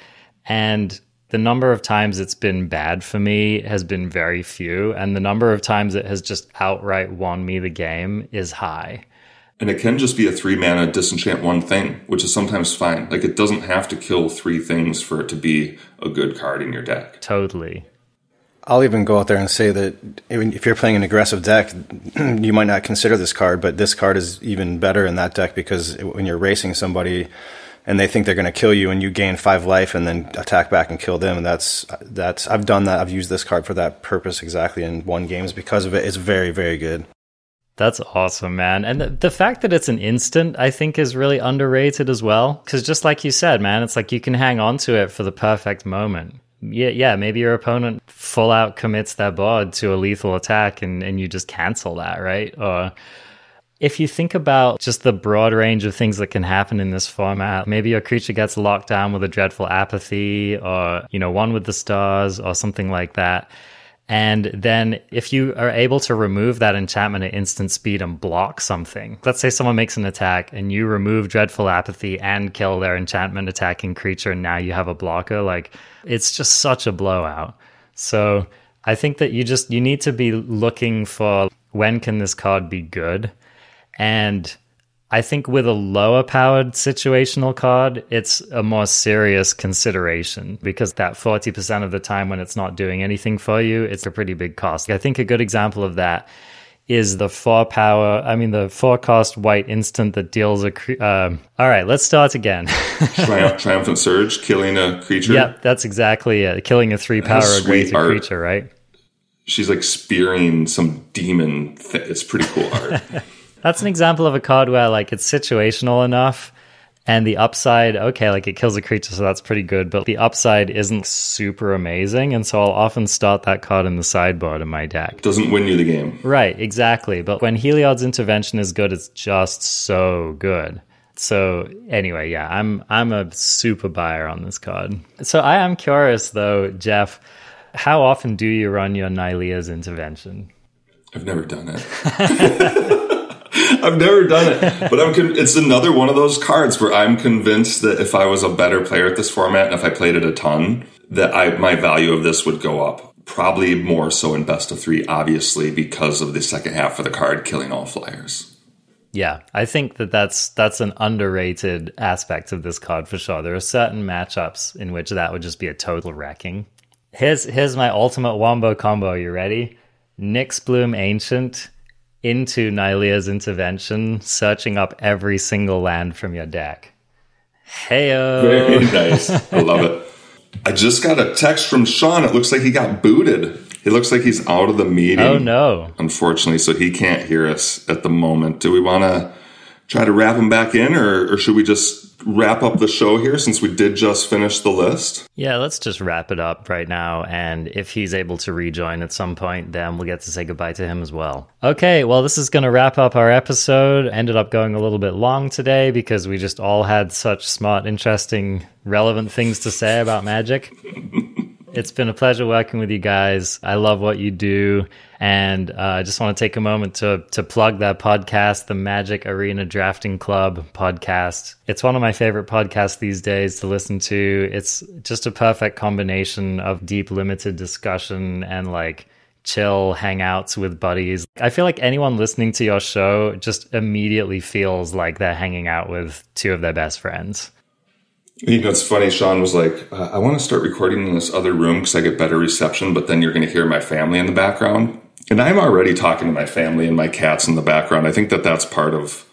and the number of times it's been bad for me has been very few, and the number of times it has just outright won me the game is high. And it can just be a three mana disenchant one thing, which is sometimes fine. Like it doesn't have to kill three things for it to be a good card in your deck. Totally. I'll even go out there and say that if you're playing an aggressive deck, you might not consider this card, but this card is even better in that deck because when you're racing somebody and they think they're going to kill you and you gain five life and then attack back and kill them, and that's that's I've done that. I've used this card for that purpose exactly in one games because of it. It's very very good. That's awesome, man. And the, the, fact that it's an instant, I think, is really underrated as well. Because just like you said, man, it's like you can hang on to it for the perfect moment yeah, yeah, maybe your opponent full out commits their board to a lethal attack and, and you just cancel that, right? Or if you think about just the broad range of things that can happen in this format, maybe your creature gets locked down with a dreadful apathy or, you know, one with the stars or something like that. And then if you are able to remove that enchantment at instant speed and block something, let's say someone makes an attack and you remove Dreadful Apathy and kill their enchantment attacking creature, and now you have a blocker, like it's just such a blowout. So I think that you just you need to be looking for when can this card be good? And I think with a lower powered situational card, it's a more serious consideration because that 40% of the time when it's not doing anything for you, it's a pretty big cost. I think a good example of that is the four power, I mean, the four cost white instant that deals a. Cre- uh, all right, let's start again. Triumph, Triumphant Surge, killing a creature. Yep, that's exactly it. Killing a three power creature, right? She's like spearing some demon. Th- it's pretty cool art. That's an example of a card where like it's situational enough and the upside, okay, like it kills a creature, so that's pretty good, but the upside isn't super amazing, and so I'll often start that card in the sideboard in my deck. Doesn't win you the game. Right, exactly. But when Heliod's intervention is good, it's just so good. So anyway, yeah, I'm I'm a super buyer on this card. So I am curious though, Jeff, how often do you run your Nylea's intervention? I've never done it. I've never done it, but I'm. Con- it's another one of those cards where I'm convinced that if I was a better player at this format and if I played it a ton, that I my value of this would go up. Probably more so in best of three, obviously because of the second half of the card killing all flyers. Yeah, I think that that's that's an underrated aspect of this card for sure. There are certain matchups in which that would just be a total wrecking. Here's here's my ultimate wombo combo. You ready? Nyxbloom Ancient into Nylea's intervention, searching up every single land from your deck. Heyo. Very nice. I love it. I just got a text from Sean. It looks like he got booted. He looks like he's out of the meeting. Oh no. Unfortunately, so he can't hear us at the moment. Do we want to try to wrap him back in or, or should we just wrap up the show here since we did just finish the list? Yeah, let's just wrap it up right now. And if he's able to rejoin at some point, then we'll get to say goodbye to him as well. Okay, well, this is going to wrap up our episode. Ended up going a little bit long today because we just all had such smart, interesting, relevant things to say about magic. It's been a pleasure working with you guys. I love what you do. And uh, I just want to take a moment to, to plug that podcast, the Magic Arena Drafting Club podcast. It's one of my favorite podcasts these days to listen to. It's just a perfect combination of deep, limited discussion and like chill hangouts with buddies. I feel like anyone listening to your show just immediately feels like they're hanging out with two of their best friends. You know, it's funny. Sean was like, uh, I want to start recording in this other room because I get better reception, but then you're going to hear my family in the background. And I'm already talking to my family and my cats in the background. I think that that's part of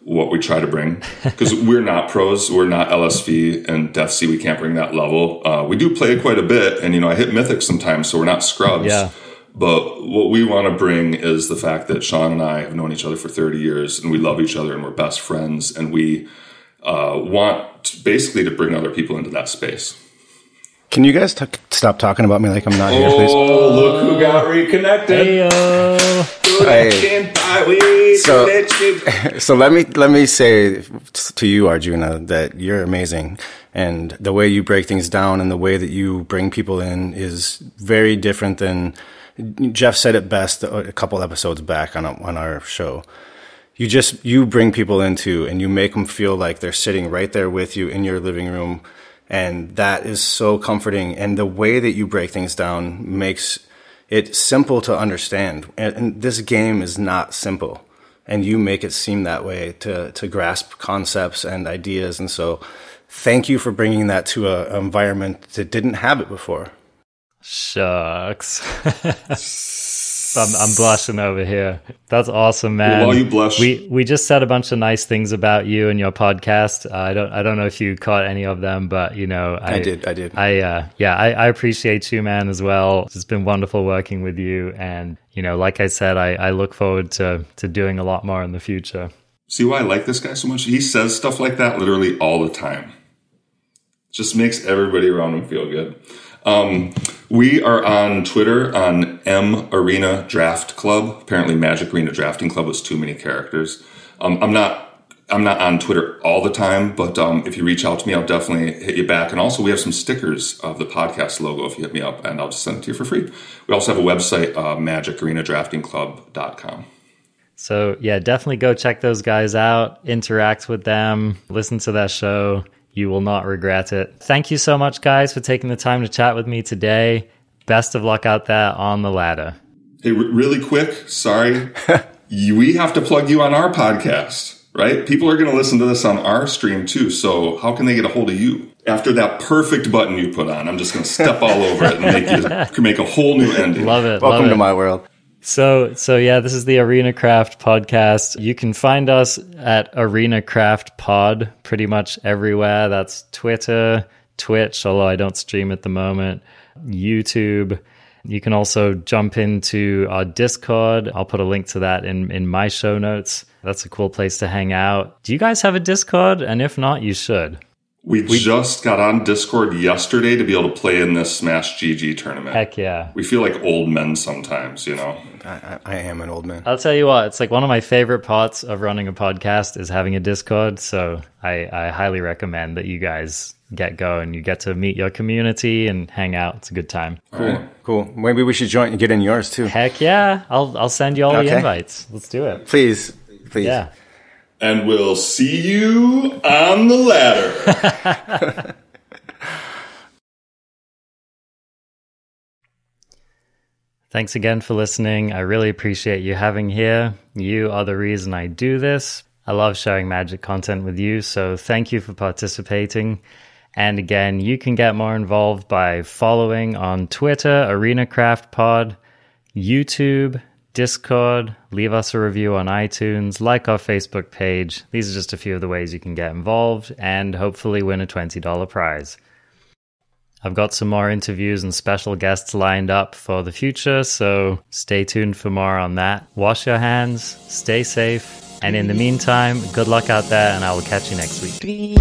what we try to bring because we're not pros. We're not LSV and Deathsie. We can't bring that level. Uh, we do play quite a bit. And, you know, I hit Mythic sometimes, so we're not scrubs. Yeah. But what we want to bring is the fact that Sean and I have known each other for 30 years and we love each other and we're best friends. And we, uh, want basically to bring other people into that space. Can you guys t- stop talking about me like I'm not here, please? Oh, look who got reconnected! Hey. So, so let me let me say to you, Arjuna, that you're amazing, and the way you break things down and the way that you bring people in is very different than Jeff said it best a couple episodes back on a, on our show you just you bring people into and you make them feel like they're sitting right there with you in your living room And that is so comforting. And the way that you break things down makes it simple to understand. And, and this game is not simple. And you make it seem that way to, to grasp concepts and ideas. And so thank you for bringing that to an environment that didn't have it before. Shucks. I'm, I'm, blushing over here. That's awesome, man. While you blush, we we just said a bunch of nice things about you and your podcast. Uh, I don't I don't know if you caught any of them, but you know, I, I did. I did. I uh, yeah, I, I appreciate you, man, as well. It's been wonderful working with you, and you know, like I said, I, I look forward to to doing a lot more in the future. See why I like this guy so much? He says stuff like that literally all the time. Just makes everybody around him feel good. Um, we are on Twitter on M Arena Draft Club. Apparently, Magic Arena Drafting Club was too many characters. Um, I'm not. I'm not on Twitter all the time, but um, if you reach out to me, I'll definitely hit you back. And also, we have some stickers of the podcast logo if you hit me up, and I'll just send it to you for free. We also have a website, uh, magicarenadraftingclub.com. So, yeah, definitely go check those guys out, interact with them, listen to that show. You will not regret it. Thank you so much, guys, for taking the time to chat with me today. Best of luck out there on the ladder. Hey, r- really quick, sorry. we have to plug you on our podcast, right? People are going to listen to this on our stream too. So, how can they get a hold of you? After that perfect button you put on, I'm just going to step all over it and make you make a whole new ending. Love it. Welcome love to it. my world. So, so yeah, this is the Arena Craft podcast. You can find us at Arena Craft Pod pretty much everywhere. That's Twitter, Twitch, although I don't stream at the moment, YouTube. You can also jump into our Discord. I'll put a link to that in, in my show notes. That's a cool place to hang out. Do you guys have a Discord? And if not, you should. We, we, just got on Discord yesterday to be able to play in this Smash GG tournament. Heck yeah. We feel like old men sometimes, you know? I, I, am an old man. I'll tell you what, it's like one of my favorite parts of running a podcast is having a Discord. So I, I highly recommend that you guys get going. You get to meet your community and hang out. It's a good time. Cool. Right. Cool. Maybe we should join and get in yours too. Heck yeah. I'll, I'll send you all okay. the invites. Let's do it. Please. Please. Yeah and we'll see you on the ladder. Thanks again for listening. I really appreciate you having here. You are the reason I do this. I love sharing magic content with you, so thank you for participating. And again, you can get more involved by following on Twitter, ArenaCraftPod, YouTube, Discord, leave us a review on iTunes, like our Facebook page. These are just a few of the ways you can get involved and hopefully win a $20 prize. I've got some more interviews and special guests lined up for the future, so stay tuned for more on that. Wash your hands, stay safe, and in the meantime, good luck out there, and I will catch you next week.